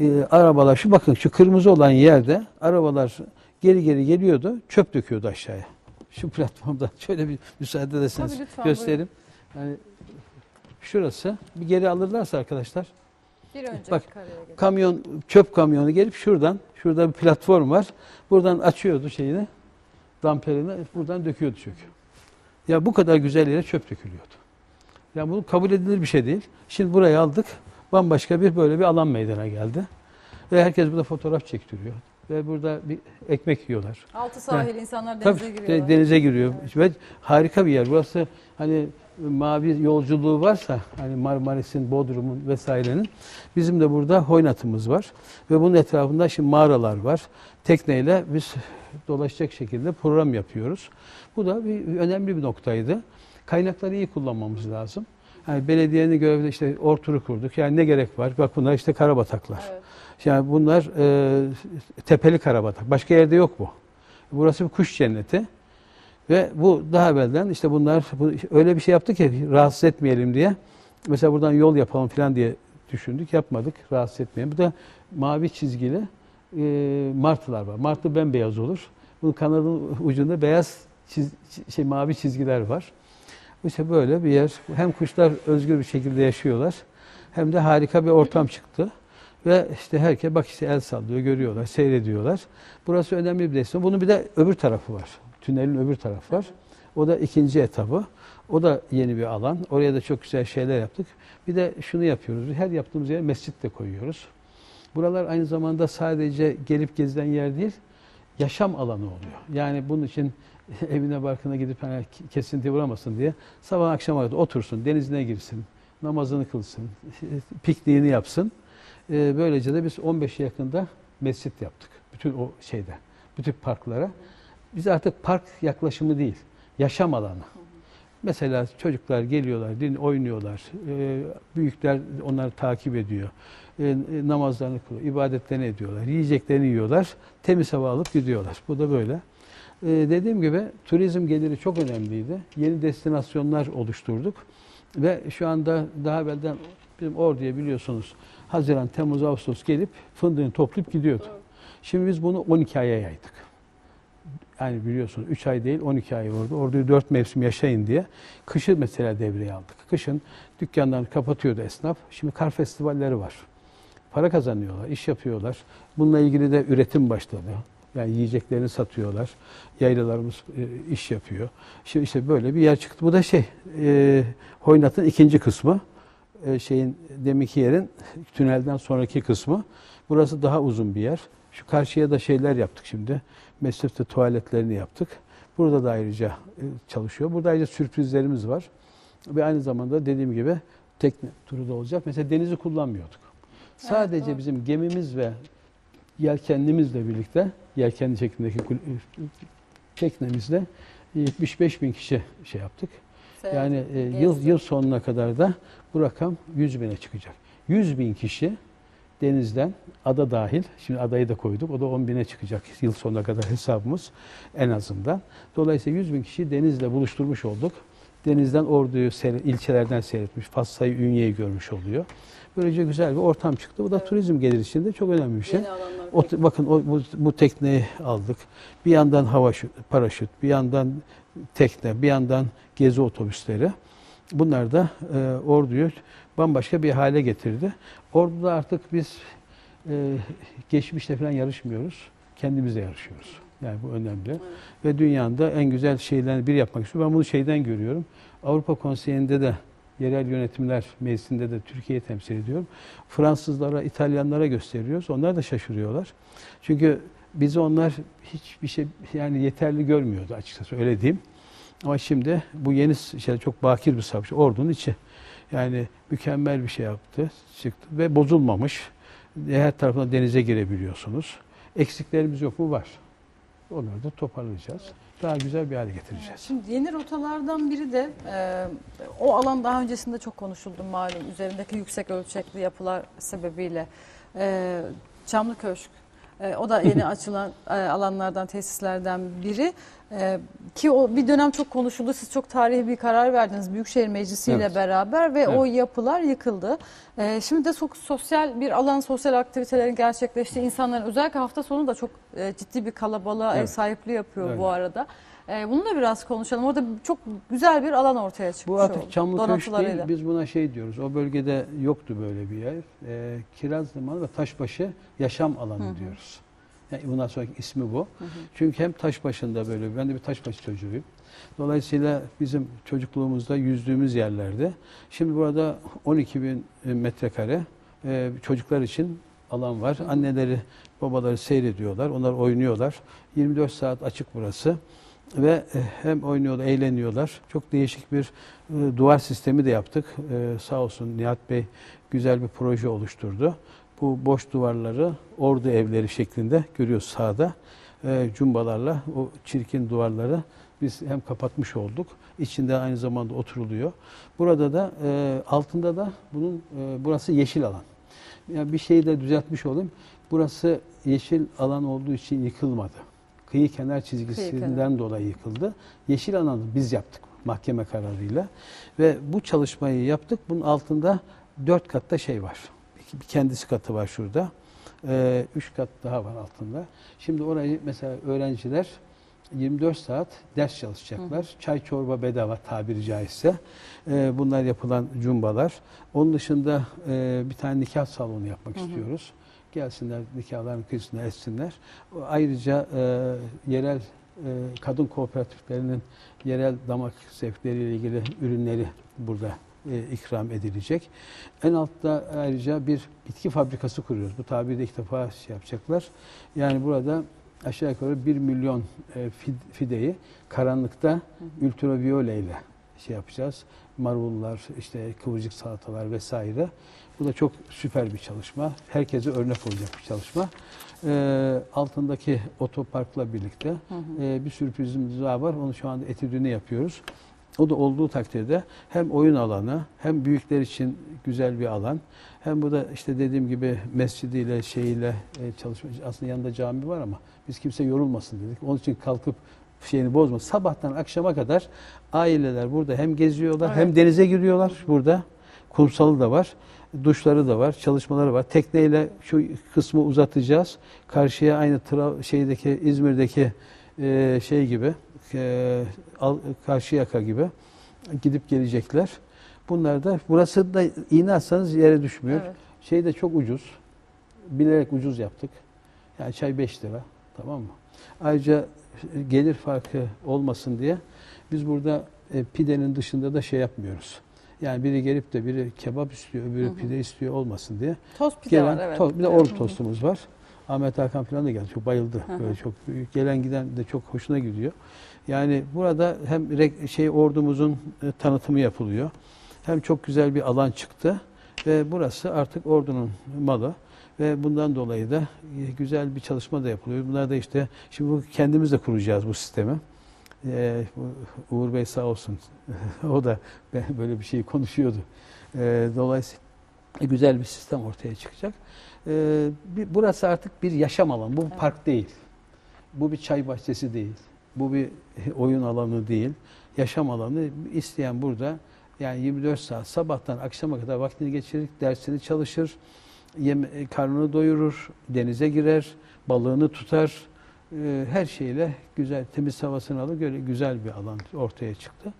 e, arabalar şu bakın şu kırmızı olan yerde arabalar geri geri geliyordu. Çöp döküyordu aşağıya. Şu platformda [laughs] şöyle bir müsaade ederseniz göstereyim. Yani şurası bir geri alırlarsa arkadaşlar Bir önceki Bak, kamyon çöp kamyonu gelip şuradan şurada bir platform var. Buradan açıyordu şeyini damperini buradan döküyordu çünkü. Ya bu kadar güzel yere çöp dökülüyordu. Ya bu kabul edilir bir şey değil. Şimdi burayı aldık. Bambaşka bir böyle bir alan meydana geldi. Ve herkes burada fotoğraf çektiriyor. Ve burada bir ekmek yiyorlar. Altı sahil insanlar Tabii denize de- giriyorlar. denize giriyor. Ve harika bir yer. Burası hani mavi yolculuğu varsa hani Marmaris'in, Bodrum'un vesairenin bizim de burada Hoynat'ımız var. Ve bunun etrafında şimdi mağaralar var. Tekneyle biz dolaşacak şekilde program yapıyoruz. Bu da bir önemli bir noktaydı. Kaynakları iyi kullanmamız lazım. Yani belediyenin görevinde işte orturu kurduk. Yani ne gerek var? Bak bunlar işte karabataklar. Evet. Yani bunlar e, tepeli karabatak. Başka yerde yok bu. Burası bir kuş cenneti. Ve bu daha evvelden işte bunlar bu, öyle bir şey yaptı ki rahatsız etmeyelim diye. Mesela buradan yol yapalım falan diye düşündük. Yapmadık. Rahatsız etmeyelim. Bu da mavi çizgili e, martılar var. Martı bembeyaz olur. Bunun kanadının ucunda beyaz çiz, şey mavi çizgiler var. İşte böyle bir yer. Hem kuşlar özgür bir şekilde yaşıyorlar. Hem de harika bir ortam çıktı. Ve işte herkes bak işte el sallıyor, görüyorlar, seyrediyorlar. Burası önemli bir destinasyon. Bunun bir de öbür tarafı var. Tünelin öbür tarafı var. O da ikinci etabı. O da yeni bir alan. Oraya da çok güzel şeyler yaptık. Bir de şunu yapıyoruz. Her yaptığımız yere mescit de koyuyoruz. Buralar aynı zamanda sadece gelip gezilen yer değil, yaşam alanı oluyor. Yani bunun için [laughs] evine barkına gidip hani kesinti vuramasın diye sabah akşam kadar otursun, denizine girsin, namazını kılsın, [laughs] pikniğini yapsın. Ee, Böylece de biz 15'e yakında mescit yaptık. Bütün o şeyde, bütün parklara. Biz artık park yaklaşımı değil, yaşam alanı. Mesela çocuklar geliyorlar, din oynuyorlar, Ee, büyükler onları takip ediyor, Ee, namazlarını kılıyor, ibadetlerini ediyorlar, yiyeceklerini yiyorlar, temiz hava alıp gidiyorlar. Bu da böyle. Ee, dediğim gibi turizm geliri çok önemliydi. Yeni destinasyonlar oluşturduk ve şu anda daha evvelden bizim Ordu'ya biliyorsunuz Haziran, Temmuz, Ağustos gelip fındığını toplayıp gidiyordu. Şimdi biz bunu 12 aya yaydık. Yani biliyorsunuz 3 ay değil 12 ay oldu. Orduyu 4 mevsim yaşayın diye. Kışı mesela devreye aldık. Kışın dükkanlarını kapatıyordu esnaf. Şimdi kar festivalleri var. Para kazanıyorlar, iş yapıyorlar. Bununla ilgili de üretim başladı. Yani yiyeceklerini satıyorlar. Yaylalarımız e, iş yapıyor. Şimdi işte böyle bir yer çıktı. Bu da şey, e, Hoynat'ın ikinci kısmı. E, şeyin deminki yerin tünelden sonraki kısmı. Burası daha uzun bir yer. Şu karşıya da şeyler yaptık şimdi. Mescifte tuvaletlerini yaptık. Burada da ayrıca e, çalışıyor. Burada ayrıca sürprizlerimiz var. Ve aynı zamanda dediğim gibi tekne turu da olacak. Mesela denizi kullanmıyorduk. Sadece doğru. bizim gemimiz ve yelkenlimizle birlikte, yelkenli şeklindeki kul- teknemizle 75 bin kişi şey yaptık. Yani e, yıl yıl sonuna kadar da bu rakam 100 bine çıkacak. 100 bin kişi denizden, ada dahil, şimdi adayı da koyduk, o da 10 bine çıkacak yıl sonuna kadar hesabımız en azından. Dolayısıyla 100 bin kişi denizle buluşturmuş olduk. Denizden Ordu'yu, ilçelerden seyretmiş, Fassa'yı, Ünye'yi görmüş oluyor. Böylece güzel bir ortam çıktı. Bu da Evet. turizm gelir için de çok önemli bir şey. O, bakın o, bu, bu tekneyi aldık. Bir yandan hava paraşüt, bir yandan tekne, bir yandan gezi otobüsleri. Bunlar da e, orduyu bambaşka bir hale getirdi. Orduda artık biz e, geçmişte falan yarışmıyoruz. Kendimizle yarışıyoruz. Yani bu önemli. Evet. Ve dünyanın da en güzel şeylerini bir yapmak istiyorum. Ben bunu şeyden görüyorum. Avrupa Konseyi'nde de yerel yönetimler meclisinde de Türkiye'yi temsil ediyorum. Fransızlara, İtalyanlara gösteriyoruz. Onlar da şaşırıyorlar. Çünkü bizi onlar hiçbir şey yani yeterli görmüyordu açıkçası öyle diyeyim. Ama şimdi bu yeni şey çok bakir bir savaş. Ordunun içi. Yani mükemmel bir şey yaptı, çıktı ve bozulmamış. Her tarafına denize girebiliyorsunuz. Eksiklerimiz yok mu? Var. Onları da toparlayacağız. daha güzel bir hale getireceğiz. Şimdi yeni rotalardan biri de e, o alan daha öncesinde çok konuşuldu malum üzerindeki yüksek ölçekli yapılar sebebiyle. E, Çamlı Köşk e, o da yeni [laughs] açılan e, alanlardan tesislerden biri. E, ki o bir dönem çok konuşuldu. Siz çok tarihi bir karar verdiniz Büyükşehir Meclisi ile Evet. beraber ve Evet. o yapılar yıkıldı. E, şimdi de çok sosyal bir alan, sosyal aktivitelerin gerçekleştiği insanların özellikle hafta sonu da çok e, ciddi bir kalabalığa ev Evet. sahipliği yapıyor bu arada. E, bunu da biraz konuşalım. Orada çok güzel bir alan ortaya çıkmış Bu artık oldu. Çamlıköş değil, Donatılarıyla. biz buna şey diyoruz. O bölgede yoktu böyle bir yer. Ee, Kiraz Limanı ve Taşbaşı yaşam alanı diyoruz. Yani bundan sonraki ismi bu. Hı hı. Çünkü hem Taşbaşı'nda böyle, ben de bir Taşbaşı çocuğuyum. Dolayısıyla bizim çocukluğumuzda yüzdüğümüz yerlerde. Şimdi burada 12 bin metrekare e, çocuklar için alan var. Hı hı. Anneleri, babaları seyrediyorlar. Onlar oynuyorlar. 24 saat açık burası. Ve e, hem oynuyorlar, eğleniyorlar. Çok değişik bir e, duvar sistemi de yaptık. E, sağ olsun Nihat Bey güzel bir proje oluşturdu. Bu boş duvarları ordu evleri şeklinde görüyoruz sağda. E, cumbalarla o çirkin duvarları biz hem kapatmış olduk. İçinde aynı zamanda oturuluyor. Burada da e, altında da bunun e, burası yeşil alan. Yani bir şeyi de düzeltmiş olayım. Burası yeşil alan olduğu için yıkılmadı. Kıyı kenar çizgisinden kenar. dolayı yıkıldı. Yeşil alanı biz yaptık mahkeme kararıyla. Ve bu çalışmayı yaptık. Bunun altında dört katta şey var. Bir kendisi katı var şurada. Ee, üç kat daha var altında. Şimdi orayı mesela öğrenciler 24 saat ders çalışacaklar. Çay çorba bedava tabiri caizse. Ee, bunlar yapılan cumbalar. Onun dışında e, bir tane nikah salonu yapmak Hı hı. istiyoruz. Gelsinler nikahlarını kıysınlar, etsinler. Ayrıca e, yerel e, kadın kooperatiflerinin yerel damak zevkleriyle ilgili ürünleri burada e, ikram edilecek. En altta ayrıca bir bitki fabrikası kuruyoruz. Bu tabiri de ilk defa şey yapacaklar. Yani burada aşağı yukarı 1 milyon e, fid- fideyi karanlıkta ultraviyole ile şey yapacağız. Marullar, işte kıvırcık salatalar vesaire. Bu da çok süper bir çalışma. Herkese örnek olacak bir çalışma. Ee, altındaki otoparkla birlikte Hı hı. e, bir sürprizimiz daha var. Onu şu anda etüdünü yapıyoruz. O da olduğu takdirde hem oyun alanı hem büyükler için güzel bir alan. Hem bu da işte dediğim gibi mescidiyle şeyiyle e, çalışma. Aslında yanında cami var ama biz kimse yorulmasın dedik. Onun için kalkıp şeyini bozma. Sabahtan akşama kadar aileler burada hem geziyorlar Evet. hem denize giriyorlar burada. Kumsalı da var. Duşları da var, çalışmaları var. Tekneyle şu kısmı uzatacağız. Karşıya aynı tra- şeydeki İzmir'deki e, şey gibi e, Karşıyaka gibi gidip gelecekler. Bunlar da burası da iğne atsanız yere düşmüyor. Evet. Şey de çok ucuz. Bilerek ucuz yaptık. Yani çay 5 lira. Tamam mı? Ayrıca gelir farkı olmasın diye biz burada e, pidenin dışında da şey yapmıyoruz. Yani biri gelip de biri kebap istiyor, öbürü Hı hı. pide istiyor olmasın diye. Toz pide Gelen, var evet. to- bir de ork tostumuz var. Ahmet Hakan falan da geldi. Çok bayıldı. Hı hı. Böyle çok büyük. Gelen giden de çok hoşuna gidiyor. Yani burada hem şey ordumuzun e, tanıtımı yapılıyor. Hem çok güzel bir alan çıktı ve burası artık ordunun malı ve bundan dolayı da e, güzel bir çalışma da yapılıyor. Bunlar da işte şimdi bu kendimiz de kuracağız bu sistemi. Ee, Uğur Bey sağ olsun. [laughs] o da böyle bir şey konuşuyordu. Ee, dolayısıyla güzel bir sistem ortaya çıkacak. Ee, bir- burası artık bir yaşam alanı. Bu Evet. park değil. Bu bir çay bahçesi değil. Bu bir [laughs] oyun alanı değil. Yaşam alanı. İsteyen burada yani 24 saat sabahtan akşama kadar vaktini geçirir, dersini çalışır, yeme, karnını doyurur, denize girer, balığını tutar. Ee, her şeyle güzel, temiz havasını alır. Böyle güzel bir alan ortaya çıktı.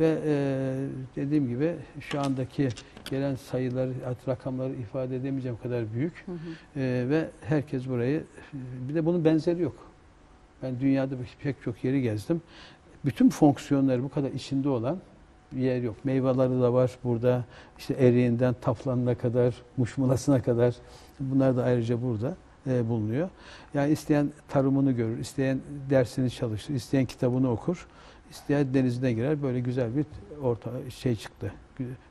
Ve e, dediğim gibi şu andaki gelen sayıları, rakamları ifade edemeyeceğim kadar büyük. Hı hı. Ee, ve herkes burayı, bir de bunun benzeri yok. Ben dünyada pek çok yeri gezdim. Bütün fonksiyonları bu kadar içinde olan bir yer yok. Meyveleri de var burada. İşte eriğinden taflanına kadar, muşmulasına kadar. Bunlar da ayrıca burada e, bulunuyor. Yani isteyen tarımını görür, isteyen dersini çalışır, isteyen kitabını okur, isteyen denizine girer. Böyle güzel bir orta şey çıktı.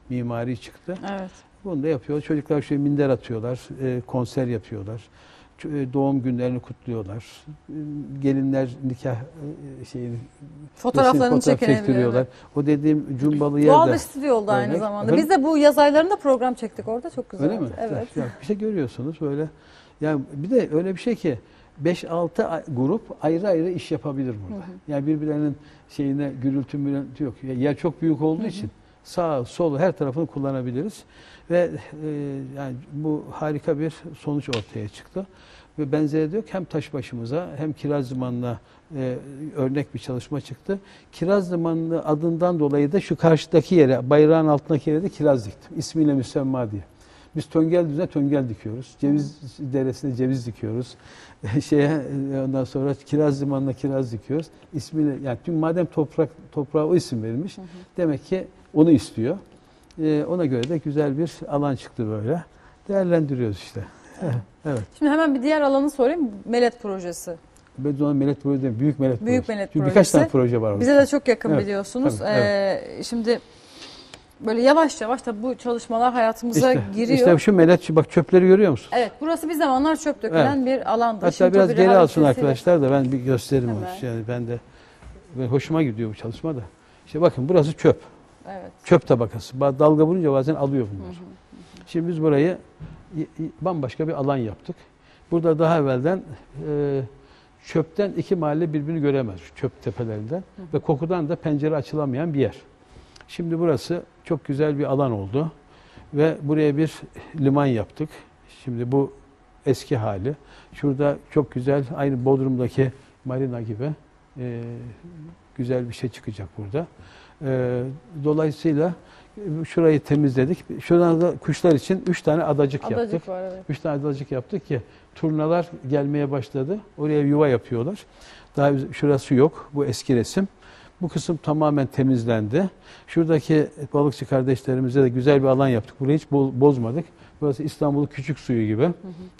Mimari çıktı. Evet. Bunu da yapıyor. Çocuklar şöyle minder atıyorlar, e, konser yapıyorlar. E, doğum günlerini kutluyorlar. E, Gelinler nikah e, şeyini Fotoğraflarını resim, fotoğraf çektiriyorlar. O dediğim cumbalı Doğal yerde. bir stüdyo oldu aynı Örnek. zamanda. Efendim? Biz de bu yaz aylarında program çektik orada. Çok güzel. Öyle mi? Evet. Ya, bir şey görüyorsunuz böyle. Yani bir de öyle bir şey ki 5-6 ay- grup ayrı ayrı iş yapabilir burada. Yani birbirlerinin şeyine gürültü mürültü yok. Ya- Yer çok büyük olduğu için sağ, sol her tarafını kullanabiliriz. Ve e, yani bu harika bir sonuç ortaya çıktı. Ve benzeri de yok. Hem taş başımıza hem kiraz limanına e, örnek bir çalışma çıktı. Kiraz limanı adından dolayı da şu karşıdaki yere, bayrağın altındaki yere de kiraz diktim. İsmiyle müsemma diye. Biz töngel düzine töngel dikiyoruz. Ceviz deresine ceviz dikiyoruz. [laughs] Şeye e, ondan sonra kiraz limanına kiraz dikiyoruz. İsmiyle yani tüm madem toprak toprağa o isim verilmiş demek ki onu istiyor. E, ona göre de güzel bir alan çıktı böyle. Değerlendiriyoruz işte. evet. Şimdi hemen bir diğer alanı sorayım. Melet projesi. Ben ona Melet Projesi değil, Büyük Melet Büyük Projesi. Melet Çünkü Projesi. birkaç tane proje var orada. Bize de çok yakın Evet, biliyorsunuz. tabii, Ee, şimdi böyle yavaş yavaş da bu çalışmalar hayatımıza İşte, giriyor. işte şu Melet, bak çöpleri görüyor musun? Evet, burası bir zamanlar çöp dökülen bir alandı. Hatta Şimdi biraz geri alsın arkadaşlar da ben bir göstereyim onu. Hemen. Yani ben de ben hoşuma gidiyor bu çalışma da. İşte bakın burası çöp. Evet. Çöp tabakası. Ba- Dalga vurunca bazen alıyor bunlar. Şimdi biz burayı bambaşka bir alan yaptık. Burada daha evvelden e, çöpten iki mahalle birbirini göremez. Çöp tepelerinden. Ve kokudan da pencere açılamayan bir yer. Şimdi burası çok güzel bir alan oldu. Ve buraya bir liman yaptık. Şimdi bu eski hali. Şurada çok güzel aynı Bodrum'daki marina gibi e, güzel bir şey çıkacak burada. E, dolayısıyla e, şurayı temizledik. Şuradan da kuşlar için üç tane adacık, yaptık. Adacık var evet. Üç tane adacık yaptık ki turnalar gelmeye başladı. Oraya yuva yapıyorlar. Daha şurası yok. Bu eski resim. Bu kısım tamamen temizlendi. Şuradaki balıkçı kardeşlerimize de güzel bir alan yaptık. Burayı hiç bo- bozmadık. Burası İstanbul'un küçük suyu gibi.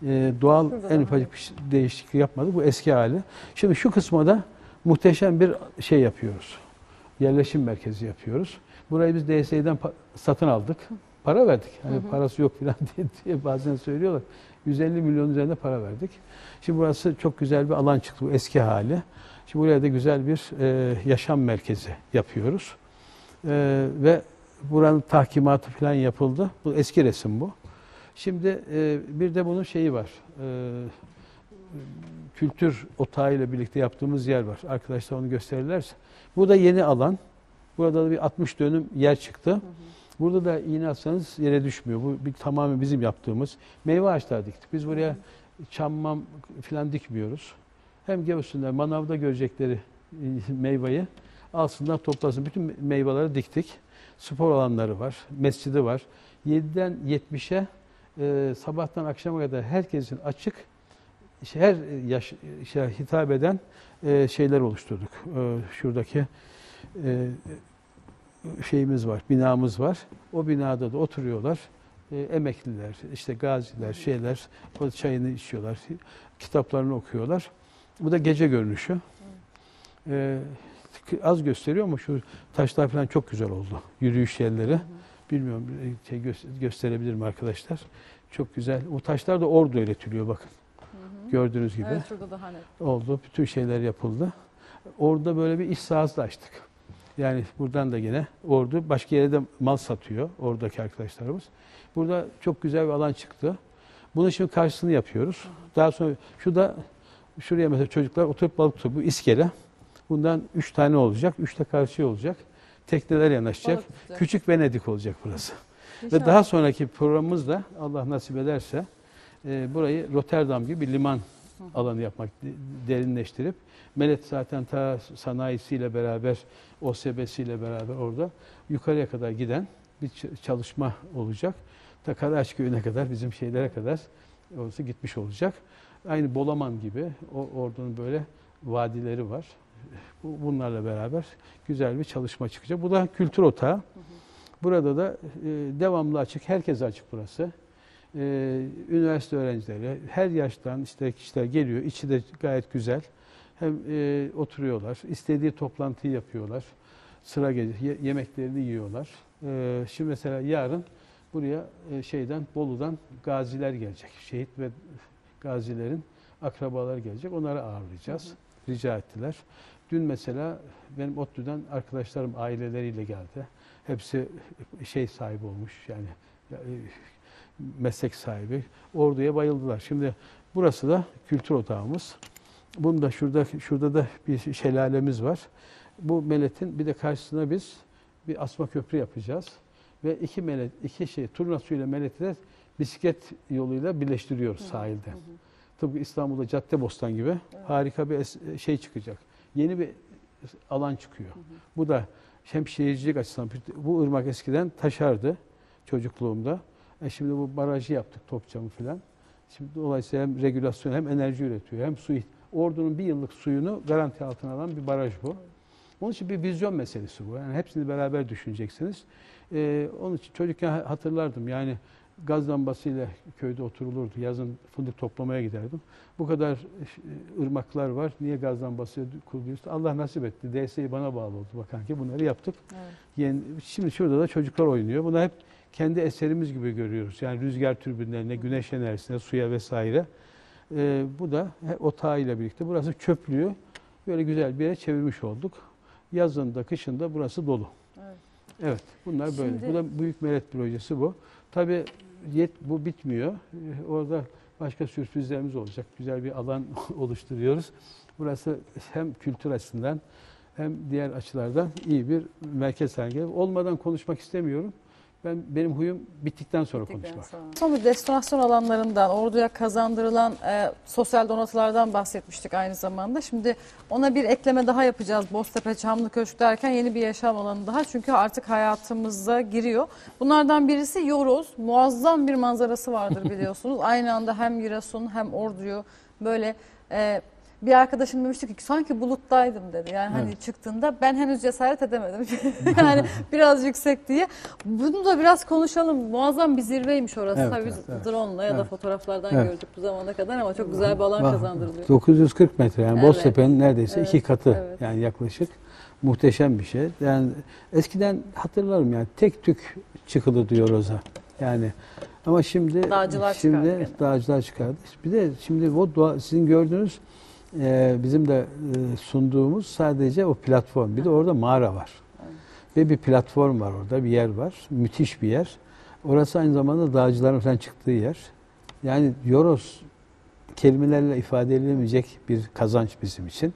Ee, doğal Şurada en ufacık bir şey- değişiklik yapmadık. Bu eski hali. Şimdi şu kısma da muhteşem bir şey yapıyoruz. Yerleşim merkezi yapıyoruz. Burayı biz DSİ'den pa- satın aldık. Para verdik. Hani parası yok falan [laughs] diye, diye bazen söylüyorlar. 150 milyon üzerinde para verdik. Şimdi burası çok güzel bir alan çıktı bu eski hali. Şimdi buraya da güzel bir e, yaşam merkezi yapıyoruz. E, ve buranın tahkimatı falan yapıldı. Bu eski resim bu. Şimdi e, bir de bunun şeyi var. E, kültür otağıyla birlikte yaptığımız yer var. Arkadaşlar onu gösterirlerse. Bu da yeni alan. Burada da bir 60 dönüm yer çıktı. Burada da iğne atsanız yere düşmüyor. Bu bir, tamamen bizim yaptığımız. Meyve ağaçları diktik. Biz buraya çammam falan dikmiyoruz. Hem görsünler, manavda görecekleri [laughs] meyveyi alsınlar, toplasın. Bütün meyveleri diktik. Spor alanları var, mescidi var. 7'den 70'e e, sabahtan akşama kadar herkesin açık, her yaş şey, hitap eden e, şeyler oluşturduk. E, şuradaki e, şeyimiz var, binamız var. O binada da oturuyorlar. E, emekliler, işte gaziler, şeyler, o çayını içiyorlar, kitaplarını okuyorlar. Bu da gece görünüşü. E, az gösteriyor ama şu taşlar falan çok güzel oldu. Yürüyüş yerleri. Bilmiyorum e, şey gö- gösterebilir mi arkadaşlar? Çok güzel. O taşlar da ordu üretiliyor bakın. Gördüğünüz gibi Evet şurada daha net. oldu. Bütün şeyler yapıldı. Orada böyle bir iş sahası açtık. Yani buradan da yine ordu başka yere de mal satıyor oradaki arkadaşlarımız. Burada çok güzel bir alan çıktı. Bunun şimdi karşısını yapıyoruz. Daha sonra şu da şuraya mesela çocuklar oturup balık tutuyor. Bu iskele. Bundan üç tane olacak. Üç de karşıya olacak. Tekneler yanaşacak. Küçük Venedik olacak burası. Ve daha sonraki programımız da Allah nasip ederse e, burayı Rotterdam gibi bir liman alanı yapmak, de- derinleştirip Melet zaten ta sanayisiyle beraber, OSB'siyle beraber orada yukarıya kadar giden bir çalışma olacak. Ta Karaağaç köyüne kadar, bizim şeylere kadar orası gitmiş olacak. Aynı Bolaman gibi o ordunun böyle vadileri var. Bu- Bunlarla beraber güzel bir çalışma çıkacak. Bu da kültür otağı. Burada da e, devamlı açık, herkese açık burası. E, üniversite öğrencileri, her yaştan işte kişiler geliyor. İçi de gayet güzel. Hem e, oturuyorlar, istediği toplantıyı yapıyorlar. Sıra gelir, ye- yemeklerini yiyorlar. E, şimdi mesela yarın buraya e, şeyden Bolu'dan gaziler gelecek. Şehit ve gazilerin akrabaları gelecek. Onları ağırlayacağız. Rica ettiler. Dün mesela benim ODTÜ'den arkadaşlarım aileleriyle geldi. Hepsi şey sahibi olmuş yani ya, e, meslek sahibi. Orduya bayıldılar. Şimdi burası da kültür odağımız. Bunda şurada şurada da bir şelalemiz var. Bu meletin bir de karşısına biz bir asma köprü yapacağız ve iki melet iki şey turna suyuyla meleti de bisiklet yoluyla birleştiriyoruz sahilde. Tıpkı İstanbul'da Caddebostan gibi harika bir şey çıkacak. Yeni bir alan çıkıyor. Bu da hem şehircilik açısından bu ırmak eskiden taşardı çocukluğumda. E şimdi bu barajı yaptık Topçamı filan. Şimdi dolayısıyla hem regülasyon hem enerji üretiyor hem su Ordunun bir yıllık suyunu garanti altına alan bir baraj bu. Onun için bir vizyon meselesi bu. Yani hepsini beraber düşüneceksiniz. Ee, onun için çocukken hatırlardım yani gaz lambasıyla köyde oturulurdu. Yazın fındık toplamaya giderdim. Bu kadar e, ırmaklar var. Niye gaz lambası kuruluyoruz? Allah nasip etti. DSİ bana bağlı oldu. Bakan ki bunları yaptık. Evet. Yani şimdi şurada da çocuklar oynuyor. Bunu hep kendi eserimiz gibi görüyoruz. Yani rüzgar türbinlerine, güneş enerjisine, suya vesaire. Ee, bu da hep o ile birlikte burası çöplüğü böyle güzel bir yere çevirmiş olduk. Yazında, kışında burası dolu. Evet. Evet, bunlar böyle. Şimdi- Bu da büyük meret projesi bu. Tabii yet bu bitmiyor. Ee, Orada başka sürprizlerimiz olacak. Güzel bir alan [laughs] oluşturuyoruz. Burası hem kültür açısından hem diğer açılardan iyi bir merkez haline. Olmadan konuşmak istemiyorum. Ben benim huyum bittikten sonra Bittikten konuşmak. sonra. Son bir destinasyon alanlarından, orduya kazandırılan e, sosyal donatılardan bahsetmiştik aynı zamanda. Şimdi ona bir ekleme daha yapacağız. Boztepe, Çamlı Köşk derken yeni bir yaşam alanı daha. Çünkü artık hayatımıza giriyor. Bunlardan birisi Yoroz. Muazzam bir manzarası vardır biliyorsunuz. [laughs] aynı anda hem Giresun hem Ordu'yu böyle... E, bir arkadaşım demişti ki sanki buluttaydım dedi. Yani hani Evet. çıktığında ben henüz cesaret edemedim. [laughs] yani biraz yüksek diye. Bunu da biraz konuşalım. Muazzam bir zirveymiş orası. Evet, Tabii evet, evet. drone'la ya da Evet. fotoğraflardan Evet. gördük bu zamana kadar ama çok güzel bir alan Bak, kazandırılıyor. 940 metre yani Evet. Boztepe'nin neredeyse Evet, iki katı evet. yani yaklaşık. Muhteşem bir şey. Yani eskiden hatırlarım yani tek tük çıkılı diyor Roza. Yani ama şimdi Dağcılar şimdi çıkardı dağcılar çıkardı. Bir de şimdi o doğa, sizin gördüğünüz e, bizim de e, sunduğumuz sadece o platform. Bir de orada mağara var. Ve bir platform var orada, bir yer var. Müthiş bir yer. Orası aynı zamanda dağcıların falan çıktığı yer. Yani Yoros kelimelerle ifade edilemeyecek bir kazanç bizim için.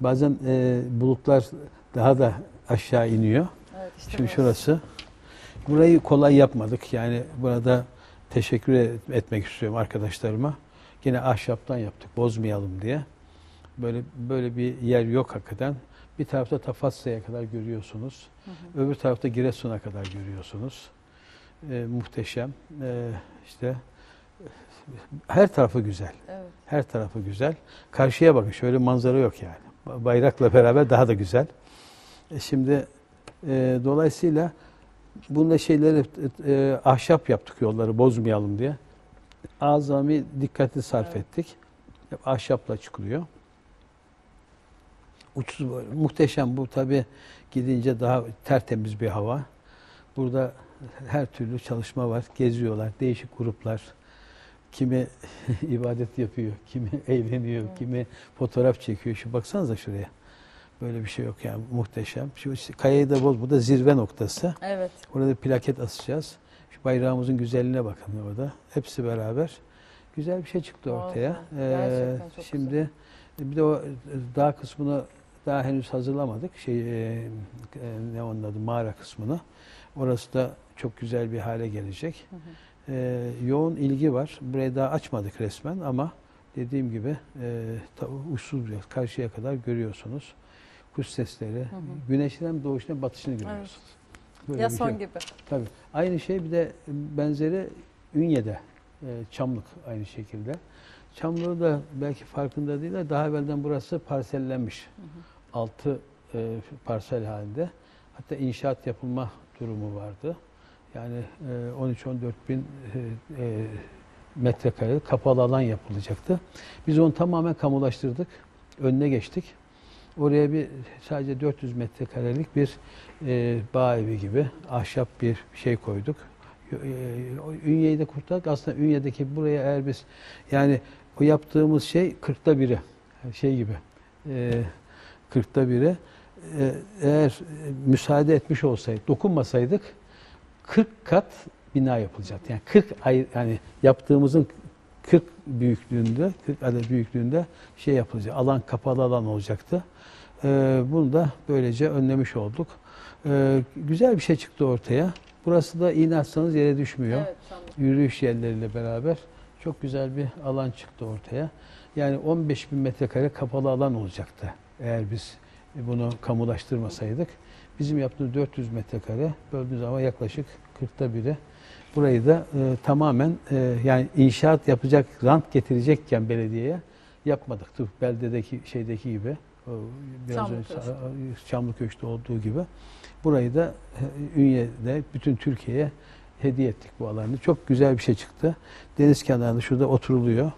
Bazen e, bulutlar daha da aşağı iniyor. Evet, işte Şimdi burası. şurası. Burayı kolay yapmadık. Yani burada teşekkür et- etmek istiyorum arkadaşlarıma. Yine ahşaptan yaptık bozmayalım diye. Böyle böyle bir yer yok hakikaten. Bir tarafta Tafasya'ya kadar görüyorsunuz. Öbür tarafta Giresun'a kadar görüyorsunuz. E, muhteşem. E, işte her tarafı güzel. Evet. Her tarafı güzel. Karşıya bakın şöyle manzara yok yani. Bayrakla beraber daha da güzel. E şimdi e, dolayısıyla bunda şeyleri e, ahşap yaptık yolları bozmayalım diye. Azami dikkatli sarf Evet. ettik. Hep ahşapla çıkılıyor. Uçsuz. Muhteşem bu tabi gidince daha tertemiz bir hava. Burada her türlü çalışma var. Geziyorlar. Değişik gruplar. Kimi [laughs] ibadet yapıyor, kimi [laughs] eğleniyor, Evet. kimi fotoğraf çekiyor. Şu baksanıza şuraya. Böyle bir şey yok yani muhteşem. Şu işte kayayı da boz. Bu da zirve noktası. Evet. Orada plaket asacağız. Şu bayrağımızın güzelliğine bakın orada. Hepsi beraber. Güzel bir şey çıktı ortaya. Çok şimdi bir de o dağ kısmını daha henüz hazırlamadık. Şey e, e, ne onun adı mağara kısmını. Orası da çok güzel bir hale gelecek. Hı hı. E, yoğun ilgi var. Burayı daha açmadık resmen ama dediğim gibi e, uçsuz bir karşıya kadar görüyorsunuz. Kuş sesleri, hı. güneşin hem doğuşunu hem batışını görüyorsunuz. Böyle Ya bir son şey. gibi. Tabii. Aynı şey bir de benzeri Ünye'de, e, Çamlık aynı şekilde. Çamlık'ı da belki farkında değiller. Daha evvelden burası parsellenmiş. Altı e, parsel halinde. Hatta inşaat yapılma durumu vardı. Yani e, 13-14 bin e, e, metrekare kapalı alan yapılacaktı. Biz onu tamamen kamulaştırdık. Önüne geçtik. Oraya bir sadece 400 metrekarelik bir e, bağ evi gibi ahşap bir şey koyduk. E, Ünye'yi de kurtardık. Aslında Ünye'deki buraya eğer biz yani o yaptığımız şey kırkta biri. Şey gibi. E, kırkta biri. E, eğer e, müsaade etmiş olsaydık, dokunmasaydık 40 kat bina yapılacaktı. Yani 40 ay yani yaptığımızın 40 büyüklüğünde, 40 adet büyüklüğünde şey yapılacak. Alan kapalı alan olacaktı. Ee, bunu da böylece önlemiş olduk. Ee, güzel bir şey çıktı ortaya. Burası da iğne atsanız yere düşmüyor. Evet, tamam. Yürüyüş yerleriyle beraber çok güzel bir alan çıktı ortaya. Yani 15 bin metrekare kapalı alan olacaktı eğer biz bunu kamulaştırmasaydık. Bizim yaptığımız 400 metrekare böldüğünüz zaman yaklaşık 40'ta biri. Burayı da e, tamamen e, yani inşaat yapacak, rant getirecekken belediyeye yapmadık. Tıpkı beldedeki şeydeki gibi. Biraz önce Çamlıköşk'te olduğu gibi. Burayı da e, Ünye'de bütün Türkiye'ye hediye ettik bu alanı. Çok güzel bir şey çıktı. Deniz kenarında şurada oturuluyor.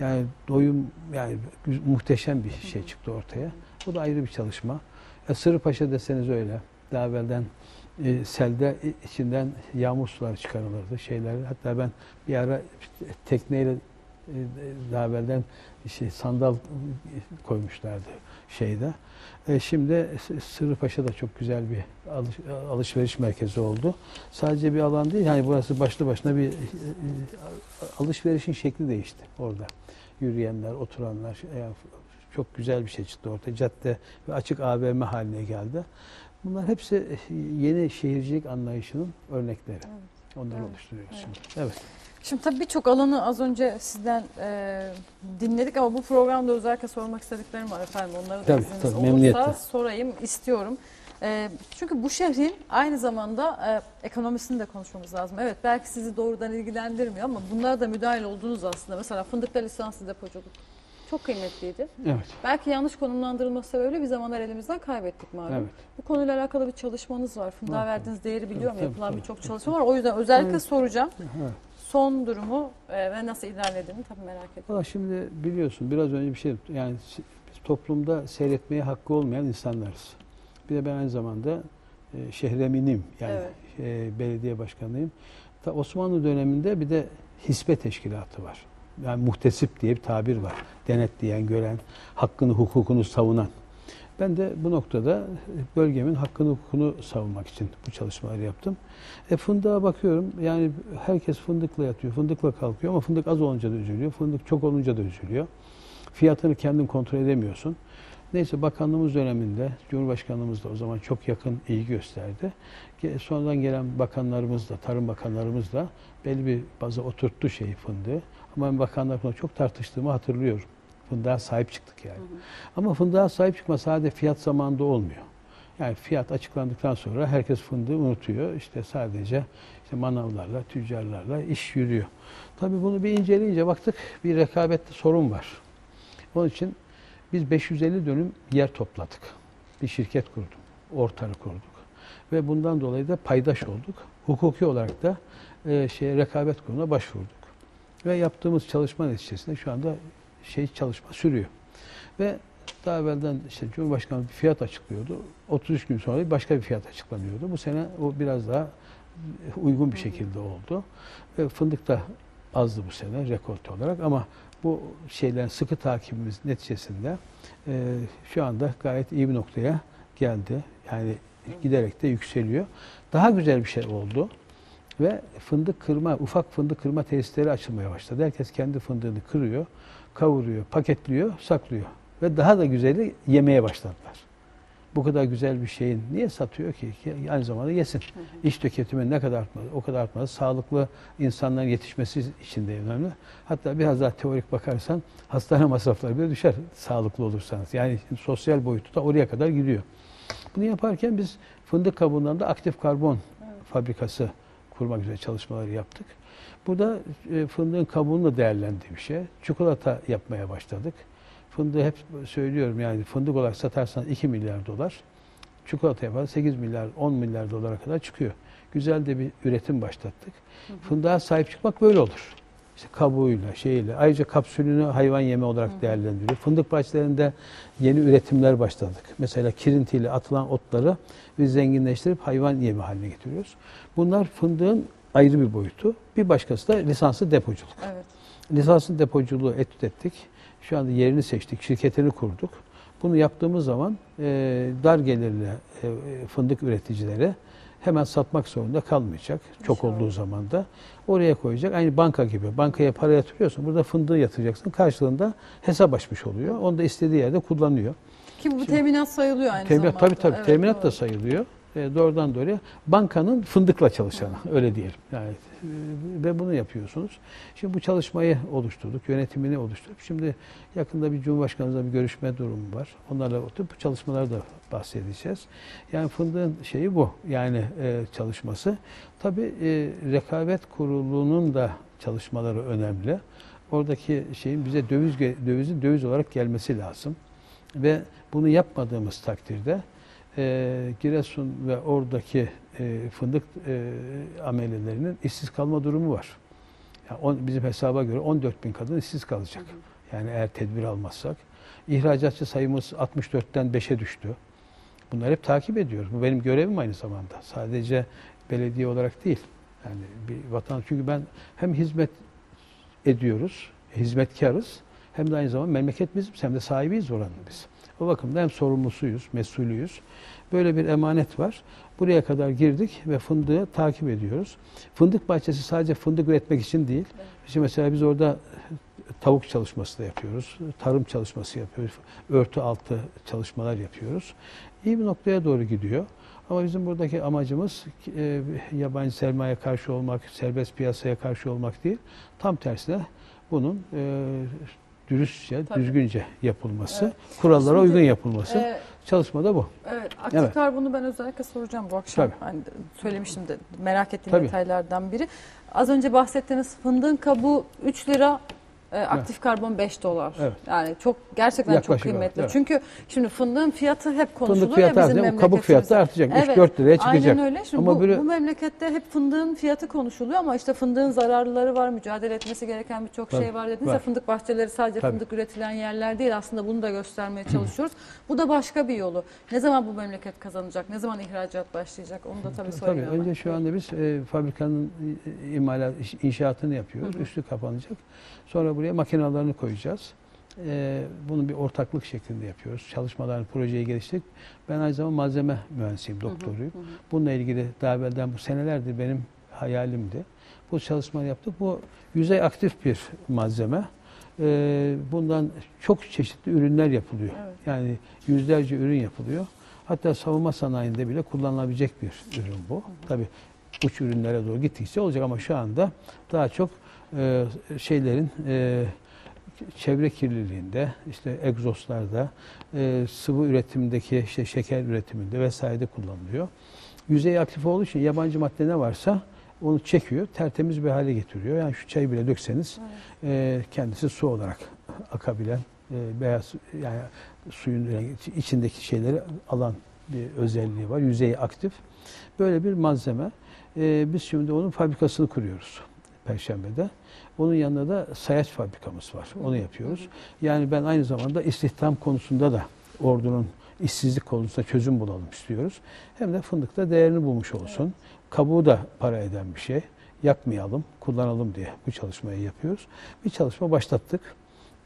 Yani doyum yani muhteşem bir şey çıktı ortaya. Bu da ayrı bir çalışma. E, Sırrıpaşa deseniz öyle. Daha evvelden e, selde i- içinden yağmur suları çıkarılırdı şeyler. Hatta ben bir ara tekneyle e, daha evvelden şey, sandal e, koymuşlardı şeyde. E, şimdi Sırrıpaşa da çok güzel bir alış- alışveriş merkezi oldu. Sadece bir alan değil, yani burası başlı başına bir e, e, alışverişin şekli değişti orada. Yürüyenler, oturanlar, yani çok güzel bir şey çıktı ortaya. Cadde ve açık AVM haline geldi. Bunlar hepsi e, yeni şehircilik anlayışının örnekleri. Onları Evet. oluşturuyoruz Evet. şimdi. Evet. Şimdi tabii birçok alanı az önce sizden e, dinledik ama bu programda özellikle sormak istediklerim var efendim. Onları da Tabii, izniniz tabii, olursa memnuniyetle. sorayım istiyorum. E, çünkü bu şehrin aynı zamanda e, ekonomisini de konuşmamız lazım. Evet belki sizi doğrudan ilgilendirmiyor ama bunlara da müdahil oldunuz aslında. Mesela fındıkta lisanslı depoculuk çok kıymetliydi. Evet. Belki yanlış konumlandırılması sebebiyle bir zamanlar elimizden kaybettik malum. Evet. Bu konuyla alakalı bir çalışmanız var. Fındığa Var, verdiğiniz değeri biliyorum. Tabii, Yapılan birçok çalışma var. O yüzden özellikle Evet. soracağım. evet. Son durumu e, ve nasıl ilerlediğini tabii merak ediyorum. Valla şimdi biliyorsun biraz önce bir şey yani biz toplumda seyretmeye hakkı olmayan insanlarız. Bir de ben aynı zamanda e, şehreminim yani Evet. e, belediye başkanıyım. Ta Osmanlı döneminde bir de hisbe teşkilatı var. Yani muhtesip diye bir tabir var. Denetleyen, gören, hakkını, hukukunu savunan. Ben de bu noktada bölgemin hakkını, hukukunu savunmak için bu çalışmaları yaptım. E fındığa bakıyorum yani herkes fındıkla yatıyor, fındıkla kalkıyor ama fındık az olunca da üzülüyor, fındık çok olunca da üzülüyor. Fiyatını kendin kontrol edemiyorsun. Neyse bakanlığımız döneminde Cumhurbaşkanlığımız da o zaman çok yakın ilgi gösterdi. Sonradan gelen bakanlarımız da, tarım bakanlarımız da belli bir baza oturttu şeyi fındığı. Ama ben bakanlarla çok tartıştığımı hatırlıyorum. Fındığa sahip çıktık yani. Ama fındığa sahip çıkma sadece fiyat zamanında olmuyor. Yani fiyat açıklandıktan sonra herkes fındığı unutuyor. İşte sadece işte manavlarla, tüccarlarla iş yürüyor. Tabii bunu bir inceleyince baktık bir rekabette sorun var. Onun için biz 550 dönüm yer topladık. Bir şirket kurduk. Ortarı kurduk. Ve bundan dolayı da paydaş olduk. Hukuki olarak da e, şey rekabet kuruluna başvurduk. Ve yaptığımız çalışma neticesinde şu anda şey çalışma sürüyor. Ve daha evvelden işte Cumhurbaşkanı bir fiyat açıklıyordu. 33 gün sonra başka bir fiyat açıklanıyordu. Bu sene o biraz daha uygun bir şekilde oldu. Ve fındık da azdı bu sene rekolte olarak ama bu şeylerin sıkı takibimiz neticesinde e, şu anda gayet iyi bir noktaya geldi. Yani giderek de yükseliyor. Daha güzel bir şey oldu. Ve fındık kırma, ufak fındık kırma tesisleri açılmaya başladı. Herkes kendi fındığını kırıyor, kavuruyor, paketliyor, saklıyor. Ve daha da güzeli yemeye başladılar. Bu kadar güzel bir şeyin niye satıyor ki? Ki Aynı zamanda yesin. İş tüketimi ne kadar artmalı, o kadar artmalı. Sağlıklı insanların yetişmesi için de önemli. Hatta biraz daha teorik bakarsan hastane masrafları bile düşer sağlıklı olursanız. Yani sosyal boyutu da oraya kadar gidiyor. Bunu yaparken biz fındık kabuğundan da aktif karbon fabrikası kurmak üzere çalışmaları yaptık. Burada e, fındığın kabuğunu da değerlendiği bir şey. Çikolata yapmaya başladık. Fındığı hep söylüyorum yani fındık olarak satarsan 2 milyar dolar. Çikolata yapar 8 milyar 10 milyar dolara kadar çıkıyor. Güzel de bir üretim başlattık. Fındığa sahip çıkmak böyle olur. İşte kabuğuyla, şeyiyle. Ayrıca kapsülünü hayvan yeme olarak değerlendiriyor. Fındık bahçelerinde yeni üretimler başladık. Mesela kirintiyle atılan otları biz zenginleştirip hayvan yemi haline getiriyoruz. Bunlar fındığın ayrı bir boyutu. Bir başkası da lisanslı depoculuk. Evet. Lisansın depoculuğu etüt ettik. Şu anda yerini seçtik, şirketini kurduk. Bunu yaptığımız zaman e, dar gelirli e, fındık üreticileri hemen satmak zorunda kalmayacak. Çok İnşallah. olduğu zaman da oraya koyacak. Aynı banka gibi. Bankaya para yatırıyorsun. Burada fındığı yatıracaksın. Karşılığında hesap açmış oluyor. Onu da istediği yerde kullanıyor. Ki bu teminat sayılıyor aynı Teminat, zamanda. tabii tabii. Evet, teminat doğru. da sayılıyor. E, doğrudan doğruya bankanın fındıkla çalışanı öyle diyelim. Yani e, ve bunu yapıyorsunuz. Şimdi bu çalışmayı oluşturduk, yönetimini oluşturduk. Şimdi yakında bir Cumhurbaşkanımızla bir görüşme durumu var. Onlarla oturup bu çalışmaları da bahsedeceğiz. Yani fındığın şeyi bu. Yani e, çalışması. Tabii e, rekabet kurulunun da çalışmaları önemli. Oradaki şeyin bize döviz dövizin döviz olarak gelmesi lazım. Ve bunu yapmadığımız takdirde e, Giresun ve oradaki e, fındık e, amelelerinin işsiz kalma durumu var. Yani bizim hesaba göre 14 bin kadın işsiz kalacak. Yani eğer tedbir almazsak. İhracatçı sayımız 64'ten 5'e düştü. Bunları hep takip ediyoruz. Bu benim görevim aynı zamanda. Sadece belediye olarak değil. Yani bir vatan çünkü ben hem hizmet ediyoruz, hizmetkarız hem de aynı zamanda memleket bizim hem de sahibiyiz oranın biz. O bakımdan hem sorumlusuyuz, mesulüyüz. Böyle bir emanet var. Buraya kadar girdik ve fındığı takip ediyoruz. Fındık bahçesi sadece fındık üretmek için değil. Şimdi mesela biz orada tavuk çalışması da yapıyoruz. Tarım çalışması yapıyoruz. Örtü altı çalışmalar yapıyoruz. İyi bir noktaya doğru gidiyor. Ama bizim buradaki amacımız e, yabancı sermaye karşı olmak, serbest piyasaya karşı olmak değil. Tam tersine bunun e, dürüstçe, Tabii. düzgünce yapılması, Evet. kurallara Şimdi, uygun yapılması. Ee, Çalışma da bu. Evet, aktif Evet. karbonu ben özellikle soracağım bu akşam. Tabii. Hani söylemiştim de merak ettiğim Tabii. detaylardan biri. Az önce bahsettiğiniz fındığın kabuğu 3 lira, e, aktif karbon 5 dolar. Evet. Yani çok gerçekten Yaklaşık çok kıymetli. evet. Çünkü şimdi fındığın fiyatı hep konuşuluyor Fındık fiyatı ya bizim artacak, kabuk fiyatı memleketimizde. artacak. Evet, 3-4 liraya çıkacak. Aynen öyle. Şimdi Ama bu, böyle- bu memlekette hep fındığın fiyatı konuşuluyor ama işte fındığın zararları var, mücadele etmesi gereken birçok Tabii, şey var dediniz ya fındık bahçeleri sadece Tabii. fındık üretilen yerler değil aslında bunu da göstermeye çalışıyoruz. bu da başka bir yolu. Ne zaman bu memleket kazanacak? Ne zaman ihracat başlayacak? Onu da tabii Tabii söyleyemem. önce şu anda biz e, fabrikanın e, imalat inşaatını yapıyoruz. Hı hı. Üstü kapanacak. Sonra buraya makinalarını koyacağız. E, bunu bir ortaklık şeklinde yapıyoruz. Çalışmalarını, projeyi geliştirdik. Ben aynı zamanda malzeme mühendisiyim, doktoruyum. Hı hı. Bununla ilgili daha evvelden bu senelerdir benim hayalimdi. Bu çalışmayı yaptık. Bu yüzey aktif bir malzeme. E, bundan çok çeşitli ürünler yapılıyor. Evet. Yani yüzlerce ürün yapılıyor. Hatta savunma sanayinde bile kullanılabilecek bir ürün bu. Tabii uç ürünlere doğru gittikçe olacak ama şu anda daha çok e, şeylerin e, çevre kirliliğinde, işte egzozlarda, e, sıvı üretimindeki işte şeker üretiminde vesairede kullanılıyor. Yüzey aktif olduğu için yabancı madde ne varsa onu çekiyor, tertemiz bir hale getiriyor. Yani şu çayı bile dökseniz e, kendisi su olarak akabilen beyaz yani suyun içindeki şeyleri alan bir özelliği var. Yüzeyi aktif. Böyle bir malzeme. E, biz şimdi onun fabrikasını kuruyoruz Perşembe'de. Onun yanında da sayaç fabrikamız var. Onu yapıyoruz. Yani ben aynı zamanda istihdam konusunda da ordunun işsizlik konusunda çözüm bulalım istiyoruz. Hem de fındıkta değerini bulmuş olsun. Kabuğu da para eden bir şey. Yakmayalım, kullanalım diye bu çalışmayı yapıyoruz. Bir çalışma başlattık.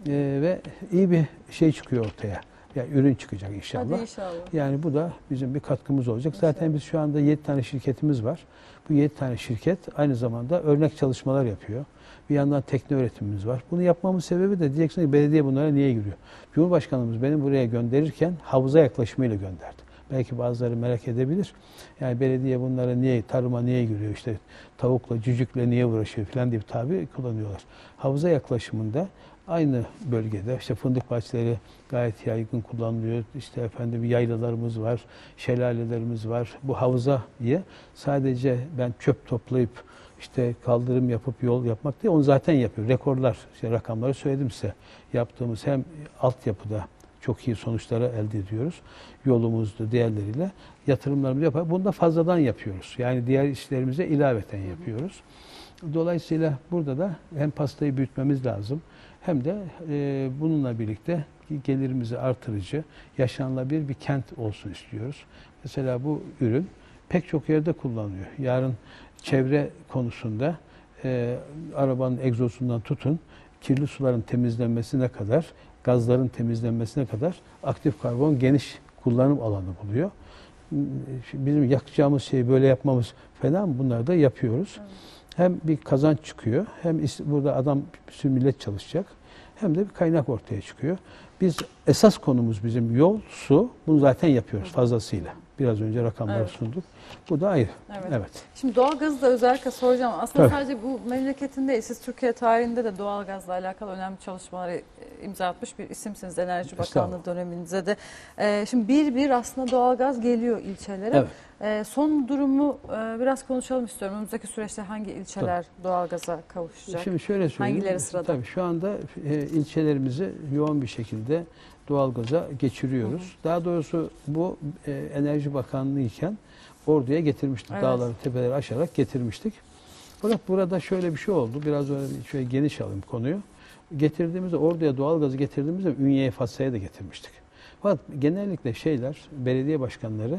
Ee, ve iyi bir şey çıkıyor ortaya. Yani ürün çıkacak inşallah. Hadi inşallah. Yani bu da bizim bir katkımız olacak. İnşallah. Zaten biz şu anda 7 tane şirketimiz var. Bu 7 tane şirket aynı zamanda örnek çalışmalar yapıyor. Bir yandan tekne üretimimiz var. Bunu yapmamın sebebi de diyeceksin ki belediye bunlara niye giriyor? Cumhurbaşkanımız beni buraya gönderirken havuza yaklaşımıyla gönderdi. Belki bazıları merak edebilir. Yani belediye bunlara niye, tarıma niye giriyor, işte tavukla, cücükle niye uğraşıyor falan diye bir tabir kullanıyorlar. Havuza yaklaşımında aynı bölgede işte fındık bahçeleri gayet yaygın kullanılıyor. İşte efendim yaylalarımız var, şelalelerimiz var. Bu havuza diye sadece ben çöp toplayıp işte kaldırım yapıp yol yapmak değil, onu zaten yapıyor. Rekorlar, işte rakamları söyledim size. Yaptığımız hem altyapıda çok iyi sonuçları elde ediyoruz. Yolumuzda, diğerleriyle yatırımlarımızı yapar. Bunu da fazladan yapıyoruz. Yani diğer işlerimize ilaveten yapıyoruz. Dolayısıyla burada da hem pastayı büyütmemiz lazım hem de e, bununla birlikte gelirimizi artırıcı, yaşanılabilir bir kent olsun istiyoruz. Mesela bu ürün pek çok yerde kullanılıyor. Yarın çevre konusunda e, arabanın egzosundan tutun, kirli suların temizlenmesine kadar, gazların temizlenmesine kadar aktif karbon geniş kullanım alanı buluyor. Bizim yakacağımız şeyi böyle yapmamız falan bunları da yapıyoruz. Evet. Hem bir kazanç çıkıyor, hem burada adam bir millet çalışacak, hem de bir kaynak ortaya çıkıyor. Biz esas konumuz bizim yol, su. Bunu zaten yapıyoruz fazlasıyla. Biraz önce rakamları Evet. sunduk. Bu da ayrı. Evet. Evet. Şimdi doğalgazı da özellikle soracağım. Aslında Tabii. sadece bu memleketin değil, siz Türkiye tarihinde de doğalgazla alakalı önemli çalışmaları e, imza atmış bir isimsiniz Enerji Bakanlığı döneminizde de. Ee, şimdi bir bir aslında doğalgaz geliyor ilçelere. Evet. Ee, son durumu e, biraz konuşalım istiyorum. Önümüzdeki süreçte hangi ilçeler doğalgaza kavuşacak? Şimdi şöyle söyleyeyim. Hangileri sırada? Tabii şu anda e, ilçelerimizi yoğun bir şekilde doğalgaza geçiriyoruz. Daha doğrusu bu e, Enerji Bakanlığı iken Ordu'ya getirmiştik. Evet. Dağları, tepeleri aşarak getirmiştik. Fakat burada şöyle bir şey oldu. Biraz öyle bir şöyle geniş alayım konuyu. Getirdiğimizde Ordu'ya doğalgazı getirdiğimizde Ünye'ye Fatsa'ya da getirmiştik. Fakat genellikle şeyler, belediye başkanları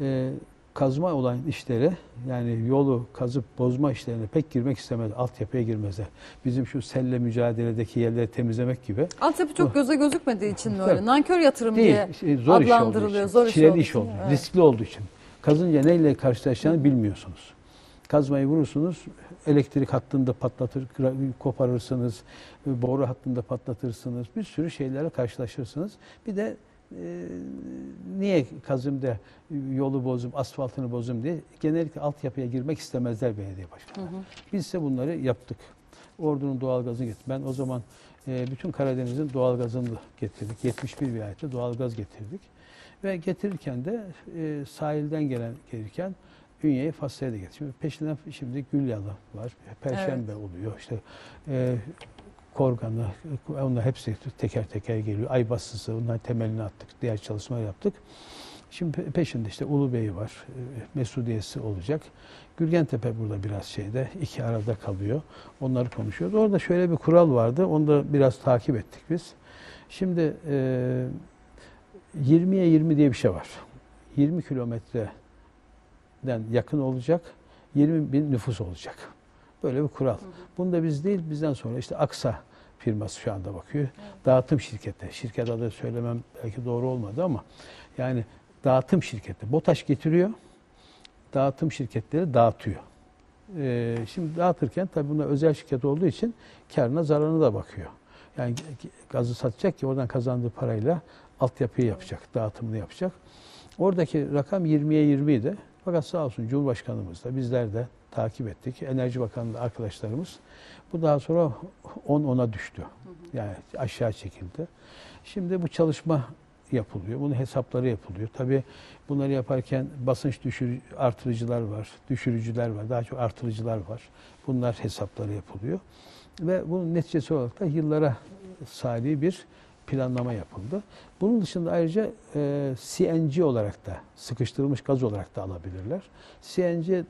e, kazma olan işlere yani yolu kazıp bozma işlerine pek girmek istemez. Altyapıya girmezler. Bizim şu selle mücadeledeki yerleri temizlemek gibi. Altyapı çok göze gözükmediği için mi öyle? Nankör yatırım Değil. diye şey, zor iş adlandırılıyor. için. Zor iş Çileli iş olduğu evet. Riskli olduğu için. Kazınca neyle karşılaşacağını bilmiyorsunuz. Kazmayı vurursunuz, elektrik hattında patlatır, koparırsınız, boru hattında patlatırsınız, bir sürü şeylerle karşılaşırsınız. Bir de e, niye kazım da yolu bozum, asfaltını bozum diye genellikle altyapıya girmek istemezler belediye hı. Biz ise bunları yaptık. Ordu'nun doğalgazını getirdik. Ben o zaman e, bütün Karadeniz'in doğalgazını getirdik. 71 vilayette doğalgaz getirdik. Ve getirirken de e, sahilden gelen gelirken Ünye'yi Fasya'ya da getirdik. Şimdi peşinden şimdi Gülyalı var, Perşembe oluyor. İşte e, Korgan'ı, onlar hepsi teker teker geliyor. Aybasız'ı, onların temelini attık, diğer çalışmalar yaptık. Şimdi pe- peşinde işte Ulubey var, e, Mesudiyesi olacak. Gülgentepe burada biraz şeyde, iki arada kalıyor. Onları konuşuyoruz. Orada şöyle bir kural vardı, onu da biraz takip ettik biz. Şimdi e, 20'ye 20 diye bir şey var. 20 kilometreden yakın olacak, 20 bin nüfus olacak. Böyle bir kural. Bunu da biz değil, bizden sonra işte Aksa firması şu anda bakıyor. Dağıtım şirketi. Şirket adı söylemem belki doğru olmadı ama yani dağıtım şirketi. BOTAŞ getiriyor, dağıtım şirketleri dağıtıyor. Ee, şimdi dağıtırken tabii bunlar özel şirket olduğu için karına zararına da bakıyor. Yani gazı satacak ki oradan kazandığı parayla altyapıyı yapacak, dağıtımını yapacak. Oradaki rakam 20'ye 20 idi. Fakat sağ olsun Cumhurbaşkanımız da bizler de takip ettik. Enerji Bakanlığı arkadaşlarımız. Bu daha sonra 10-10'a düştü. Yani aşağı çekildi. Şimdi bu çalışma yapılıyor. Bunun hesapları yapılıyor. Tabii bunları yaparken basınç düşür, artırıcılar var, düşürücüler var, daha çok artırıcılar var. Bunlar hesapları yapılıyor. Ve bunun neticesi olarak da yıllara sari bir planlama yapıldı. Bunun dışında ayrıca e, CNG olarak da sıkıştırılmış gaz olarak da alabilirler. CNG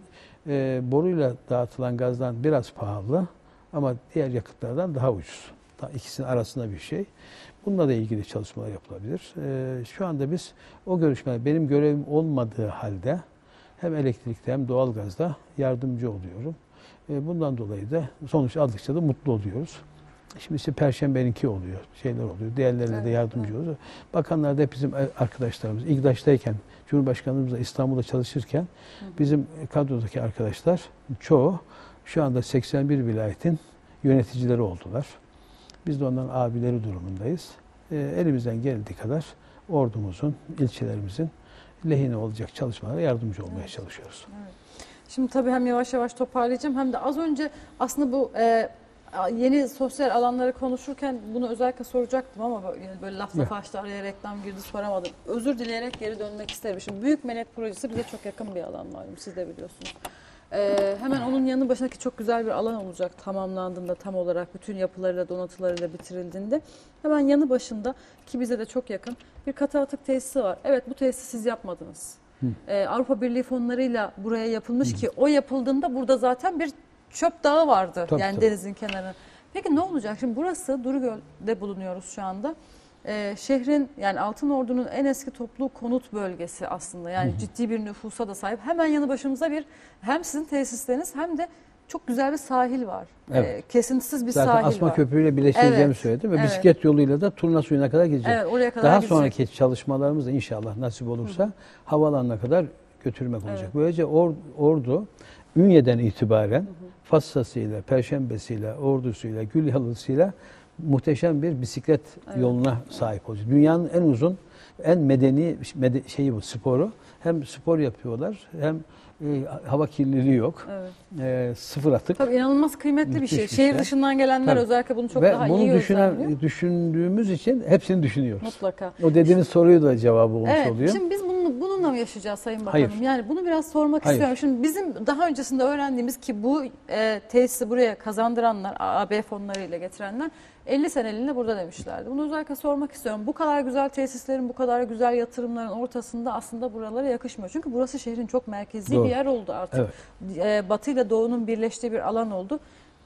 e, boruyla dağıtılan gazdan biraz pahalı ama diğer yakıtlardan daha ucuz. İkisinin arasında bir şey. Bununla da ilgili çalışmalar yapılabilir. E, şu anda biz o görüşmeler benim görevim olmadığı halde hem elektrikte hem doğalgazda yardımcı oluyorum. Bundan dolayı da sonuç aldıkça da mutlu oluyoruz. Şimdi işte Perşembe'ninki oluyor, şeyler oluyor. Diğerlerine de Evet, yardımcı oluyoruz. Bakanlar da hep bizim arkadaşlarımız. İGDAŞ'tayken, Cumhurbaşkanımızla İstanbul'da çalışırken bizim kadrodaki arkadaşlar çoğu şu anda 81 vilayetin yöneticileri oldular. Biz de onların abileri durumundayız. E, elimizden geldiği kadar ordumuzun, ilçelerimizin lehine olacak çalışmalara yardımcı olmaya çalışıyoruz. Şimdi tabii hem yavaş yavaş toparlayacağım hem de az önce aslında bu e, yeni sosyal alanları konuşurken bunu özellikle soracaktım ama böyle, yani böyle laf lafa açtı araya reklam girdi soramadım. Özür dileyerek geri dönmek isterim. Şimdi Büyük Melek Projesi bize çok yakın bir alan malum siz de biliyorsunuz. Ee, hemen onun yanı başındaki çok güzel bir alan olacak tamamlandığında tam olarak bütün yapılarıyla donatılarıyla bitirildiğinde. Hemen yanı başında ki bize de çok yakın bir katı atık tesisi var. Evet bu tesisi siz yapmadınız. Ee, Avrupa Birliği fonlarıyla buraya yapılmış ki o yapıldığında burada zaten bir çöp dağı vardı Tabii, yani tabii. denizin kenarı. Peki ne olacak? Şimdi burası Durugöl'de bulunuyoruz şu anda. Ee, şehrin yani Altınordu'nun en eski toplu konut bölgesi aslında. Yani ciddi bir nüfusa da sahip. Hemen yanı başımızda bir hem sizin tesisleriniz hem de çok güzel bir sahil var. Evet. Ee, kesintisiz bir Zaten sahil asma var. köprüyle birleştireceğimi Evet, söyledim ve evet. bisiklet yoluyla da turna suyuna kadar gideceğim. Evet oraya kadar Daha gidecek. sonraki çalışmalarımız da inşallah nasip olursa havaalanına kadar götürmek olacak. Evet. Böylece or- ordu Ünye'den itibaren Fassasıyla, Perşembesiyle, Ordusuyla, Gülhalısıyla muhteşem bir bisiklet Evet. yoluna sahip olacak. Dünyanın en uzun, en medeni mede- şeyi bu sporu. Hem spor yapıyorlar hem e, hava kirliliği yok. Evet. E, sıfır atık. Tabii inanılmaz kıymetli bir şey. Şehir şey. dışından gelenler Tabii. özellikle bunu çok Ve daha bunu iyi düşünen, gözlemliyor. düşündüğümüz için hepsini düşünüyoruz. Mutlaka. O dediğiniz soruyu da cevabı olmuş Evet, oluyor. şimdi biz bunu, bununla mı yaşayacağız Sayın Bakanım? Hayır. Yani bunu biraz sormak Hayır. istiyorum. Şimdi bizim daha öncesinde öğrendiğimiz ki bu e, tesisi buraya kazandıranlar, AB fonlarıyla getirenler 50 seneliğine burada demişlerdi. Bunu özellikle sormak istiyorum. Bu kadar güzel tesislerin, bu kadar güzel yatırımların ortasında aslında buralara yakışmıyor. Çünkü burası şehrin çok merkezi Doğru. bir yer oldu artık. Evet. E, Batı ile Doğu'nun birleştiği bir alan oldu.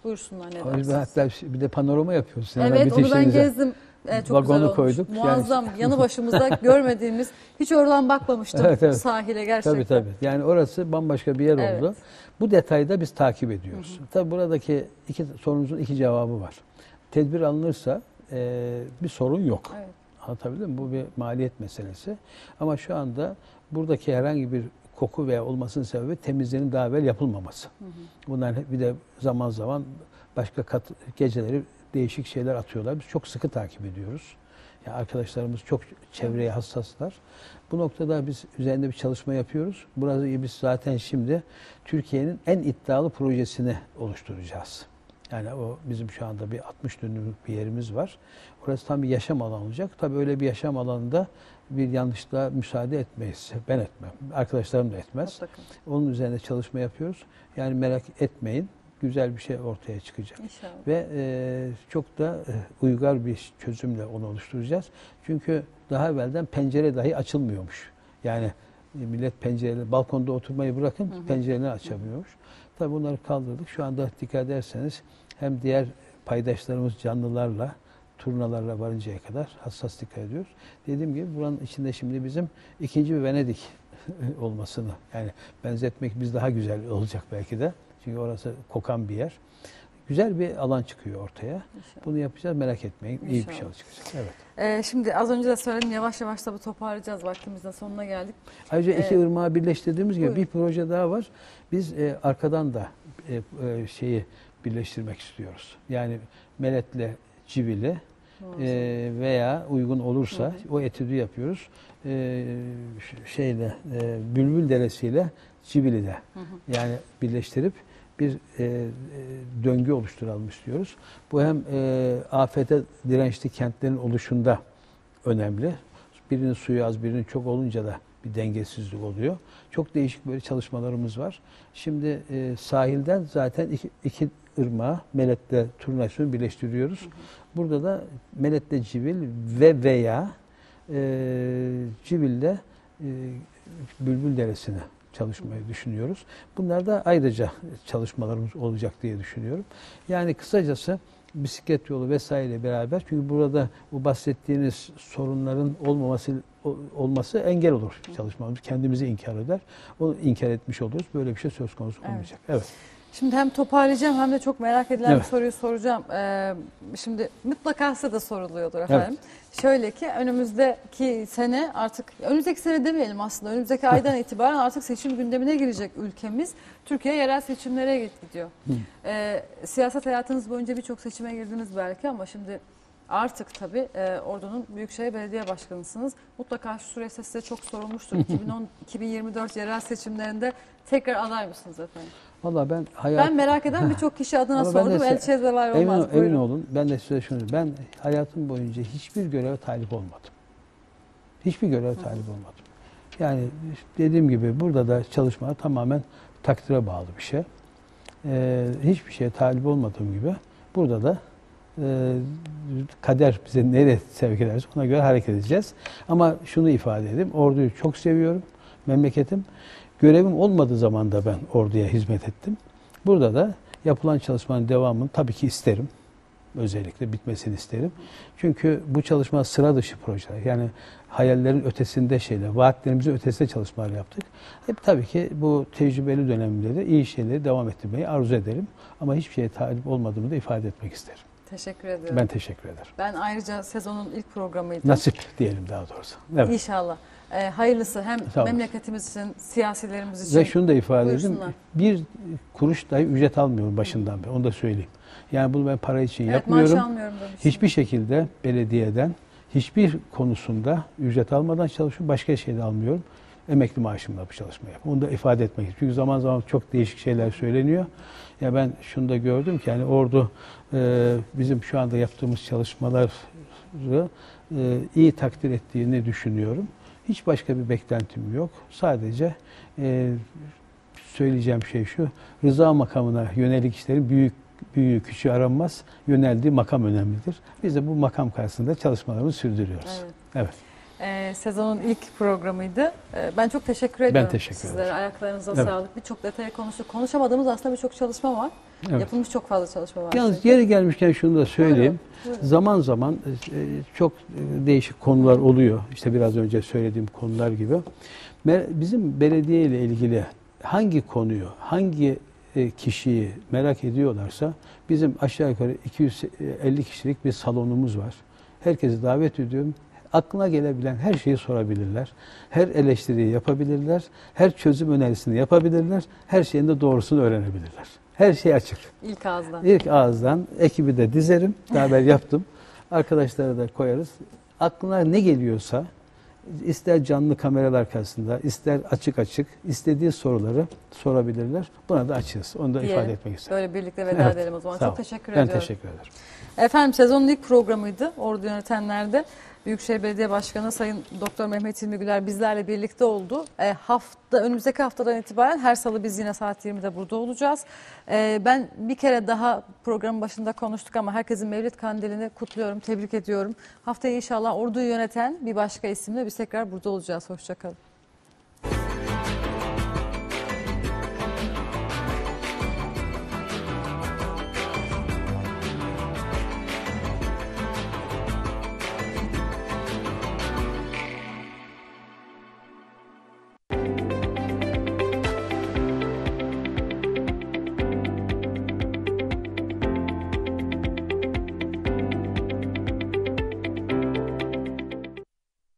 Buyursunlar ne dersiniz? hatta bir de panorama yapıyoruz. Sinan Evet onu ben gezdim. Ee, çok Vagonu güzel olmuş. koyduk. Yani- Muazzam. [laughs] Yanı başımızda görmediğimiz, hiç oradan bakmamıştım Evet, evet. sahile gerçekten. Tabii tabii. Yani orası bambaşka bir yer Evet. oldu. Bu detayı da biz takip ediyoruz. Tabii buradaki iki sorunuzun iki cevabı var. Tedbir alınırsa e, bir sorun yok. Evet. Anlatabildim mi? Bu bir maliyet meselesi. Ama şu anda buradaki herhangi bir koku veya olmasının sebebi temizliğinin daha evvel yapılmaması. Bunlar hep- bir de zaman zaman başka kat, geceleri değişik şeyler atıyorlar. Biz çok sıkı takip ediyoruz. Yani arkadaşlarımız çok çevreye hassaslar. Bu noktada biz üzerinde bir çalışma yapıyoruz. Burası biz zaten şimdi Türkiye'nin en iddialı projesini oluşturacağız. Yani o bizim şu anda bir 60 dönümlük bir yerimiz var. Orası tam bir yaşam alanı olacak. Tabii öyle bir yaşam alanında bir yanlışlığa müsaade etmeyiz. Ben etmem. Arkadaşlarım da etmez. Mutlaka. Onun üzerine çalışma yapıyoruz. Yani merak etmeyin. Güzel bir şey ortaya çıkacak. İnşallah. Ve e, çok da e, uygar bir çözümle onu oluşturacağız. Çünkü daha evvelden pencere dahi açılmıyormuş. Yani e, millet pencereleri, balkonda oturmayı bırakın Hı hı. pencereleri açamıyormuş. Tabii bunları kaldırdık. Şu anda dikkat ederseniz hem diğer paydaşlarımız canlılarla, turnalarla varıncaya kadar hassas dikkat ediyoruz. Dediğim gibi buranın içinde şimdi bizim ikinci bir Venedik [laughs] olmasını yani benzetmek biz daha güzel olacak belki de. Çünkü orası kokan bir yer. Güzel bir alan çıkıyor ortaya. İnşallah. Bunu yapacağız merak etmeyin. İyi bir şey İnşallah. çıkacak. Evet. Ee, şimdi az önce de söyledim yavaş yavaş tabii toparlayacağız vaktimizin sonuna geldik. Ayrıca iki Ee, ırmağı birleştirdiğimiz gibi buyurun. bir proje daha var. Biz e, arkadan da e, e, şeyi birleştirmek istiyoruz. Yani Melet'le Civili e, veya uygun olursa Hı hı. o etüdü yapıyoruz. E, şeyle e, Bülbül Deresi ile Civili'de Hı hı. yani birleştirip bir e, e, döngü oluşturalım istiyoruz. Bu hem e, afete dirençli kentlerin oluşunda önemli. Birinin suyu az, birinin çok olunca da bir dengesizlik oluyor. Çok değişik böyle çalışmalarımız var. Şimdi e, sahilden zaten iki, iki ırmağı Melet'le Turnaş'ı birleştiriyoruz. Burada da Melet'le Civil ve veya e, Civil'de e, Bülbül Deresi'ne çalışmayı düşünüyoruz. Bunlar da ayrıca çalışmalarımız olacak diye düşünüyorum. Yani kısacası bisiklet yolu vesaire beraber çünkü burada bu bahsettiğiniz sorunların olmaması olması engel olur çalışmamız. Kendimizi inkar eder. Onu inkar etmiş oluruz. Böyle bir şey söz konusu Evet. olmayacak. Evet. Şimdi hem toparlayacağım hem de çok merak edilen Evet. bir soruyu soracağım. Ee, şimdi mutlaka size de soruluyordur efendim. Şöyle ki önümüzdeki sene artık önümüzdeki sene demeyelim aslında önümüzdeki aydan [laughs] itibaren artık seçim gündemine girecek ülkemiz. Türkiye yerel seçimlere gidiyor. Ee, siyaset hayatınız boyunca birçok seçime girdiniz belki ama şimdi artık tabii e, Ordu'nun Büyükşehir Belediye Başkanısınız. Mutlaka şu süreçte size çok sorulmuştur. 2010-2024 yerel seçimlerinde tekrar aday mısınız efendim? Valla ben hayat Ben merak eden [laughs] birçok kişi adına Ama ben de sordum. size- Elçiye var emin, olmaz. emin Buyurun. olun. Ben de size şunu ben hayatım boyunca hiçbir göreve talip olmadım. Hiçbir göreve talip olmadım. Yani dediğim gibi burada da çalışma tamamen takdire bağlı bir şey. Ee, hiçbir şeye talip olmadığım gibi burada da e, kader bize nereye sevk ederse ona göre hareket edeceğiz. Ama şunu ifade edeyim. Orduyu çok seviyorum. Memleketim. Görevim olmadığı zaman da ben orduya hizmet ettim. Burada da yapılan çalışmanın devamını tabii ki isterim. Özellikle bitmesini isterim. Çünkü bu çalışma sıra dışı projeler. Yani hayallerin ötesinde şeyler, vaatlerimizin ötesinde çalışmalar yaptık. Hep tabii ki bu tecrübeli döneminde de iyi şeyleri devam ettirmeyi arzu ederim. Ama hiçbir şeye talip olmadığımı da ifade etmek isterim. Teşekkür ediyorum. Ben Ben, teşekkür ederim. ayrıca sezonun ilk programıydı. Nasip diyelim daha doğrusu. Evet. İnşallah. Ee, hayırlısı hem olun. memleketimiz için, siyasilerimiz için. Ve şunu da ifade edeyim. Bir kuruş dahi ücret almıyorum başından beri. Onu da söyleyeyim. Yani bunu ben para için evet, yapmıyorum. almıyorum. Hiçbir şekilde belediyeden hiçbir konusunda ücret almadan çalışıyorum. Başka şey de almıyorum. Emekli maaşımla bu çalışmayı yapıyorum. Onu da ifade etmek istiyorum. Çünkü zaman zaman çok değişik şeyler söyleniyor. Ya ben şunu da gördüm ki yani ordu e, bizim şu anda yaptığımız çalışmaları e, iyi takdir ettiğini düşünüyorum. Hiç başka bir beklentim yok. Sadece e, söyleyeceğim şey şu. Rıza makamına yönelik işlerin büyük büyüğü küçüğü aranmaz. Yöneldiği makam önemlidir. Biz de bu makam karşısında çalışmalarımızı sürdürüyoruz. Evet. Evet. Ee, sezonun ilk programıydı. Ee, ben çok teşekkür ediyorum. teşekkür Sizlere. ederim. Ayaklarınıza Evet. sağlık. Birçok detayı konuştuk. Konuşamadığımız aslında birçok çalışma var. evet. Yapılmış çok fazla çalışma var. Yalnız yeri gelmişken şunu da söyleyeyim. Buyurun. Zaman zaman e, çok e, değişik konular oluyor. İşte biraz önce söylediğim konular gibi. Bizim belediye ile ilgili hangi konuyu, hangi e, kişiyi merak ediyorlarsa bizim aşağı yukarı 250 kişilik bir salonumuz var. Herkesi davet ediyorum. Aklına gelebilen her şeyi sorabilirler. Her eleştiriyi yapabilirler. Her çözüm önerisini yapabilirler. Her şeyin de doğrusunu öğrenebilirler. Her şey açık. İlk ağızdan. İlk ağızdan ekibi de dizerim. Beraber yaptım. Arkadaşlara da koyarız. Aklına ne geliyorsa ister canlı kameralar karşısında, ister açık açık istediği soruları sorabilirler. Buna da açığız. Onu da Diyelim. ifade etmek isterim. Böyle birlikte veda Evet, edelim o zaman. sağ Çok ol. teşekkür Ben ediyorum. teşekkür ederim. Efendim sezonun ilk programıydı Ordu Yönetenler'de. Büyükşehir Belediye Başkanı Sayın Doktor Mehmet İlmi Güler bizlerle birlikte oldu. E, hafta önümüzdeki haftadan itibaren her salı biz yine saat 20'de burada olacağız. E, ben bir kere daha programın başında konuştuk ama herkesin Mevlid Kandili'ni kutluyorum, tebrik ediyorum. Haftaya inşallah Ordu'yu yöneten bir başka isimle biz tekrar burada olacağız. Hoşçakalın.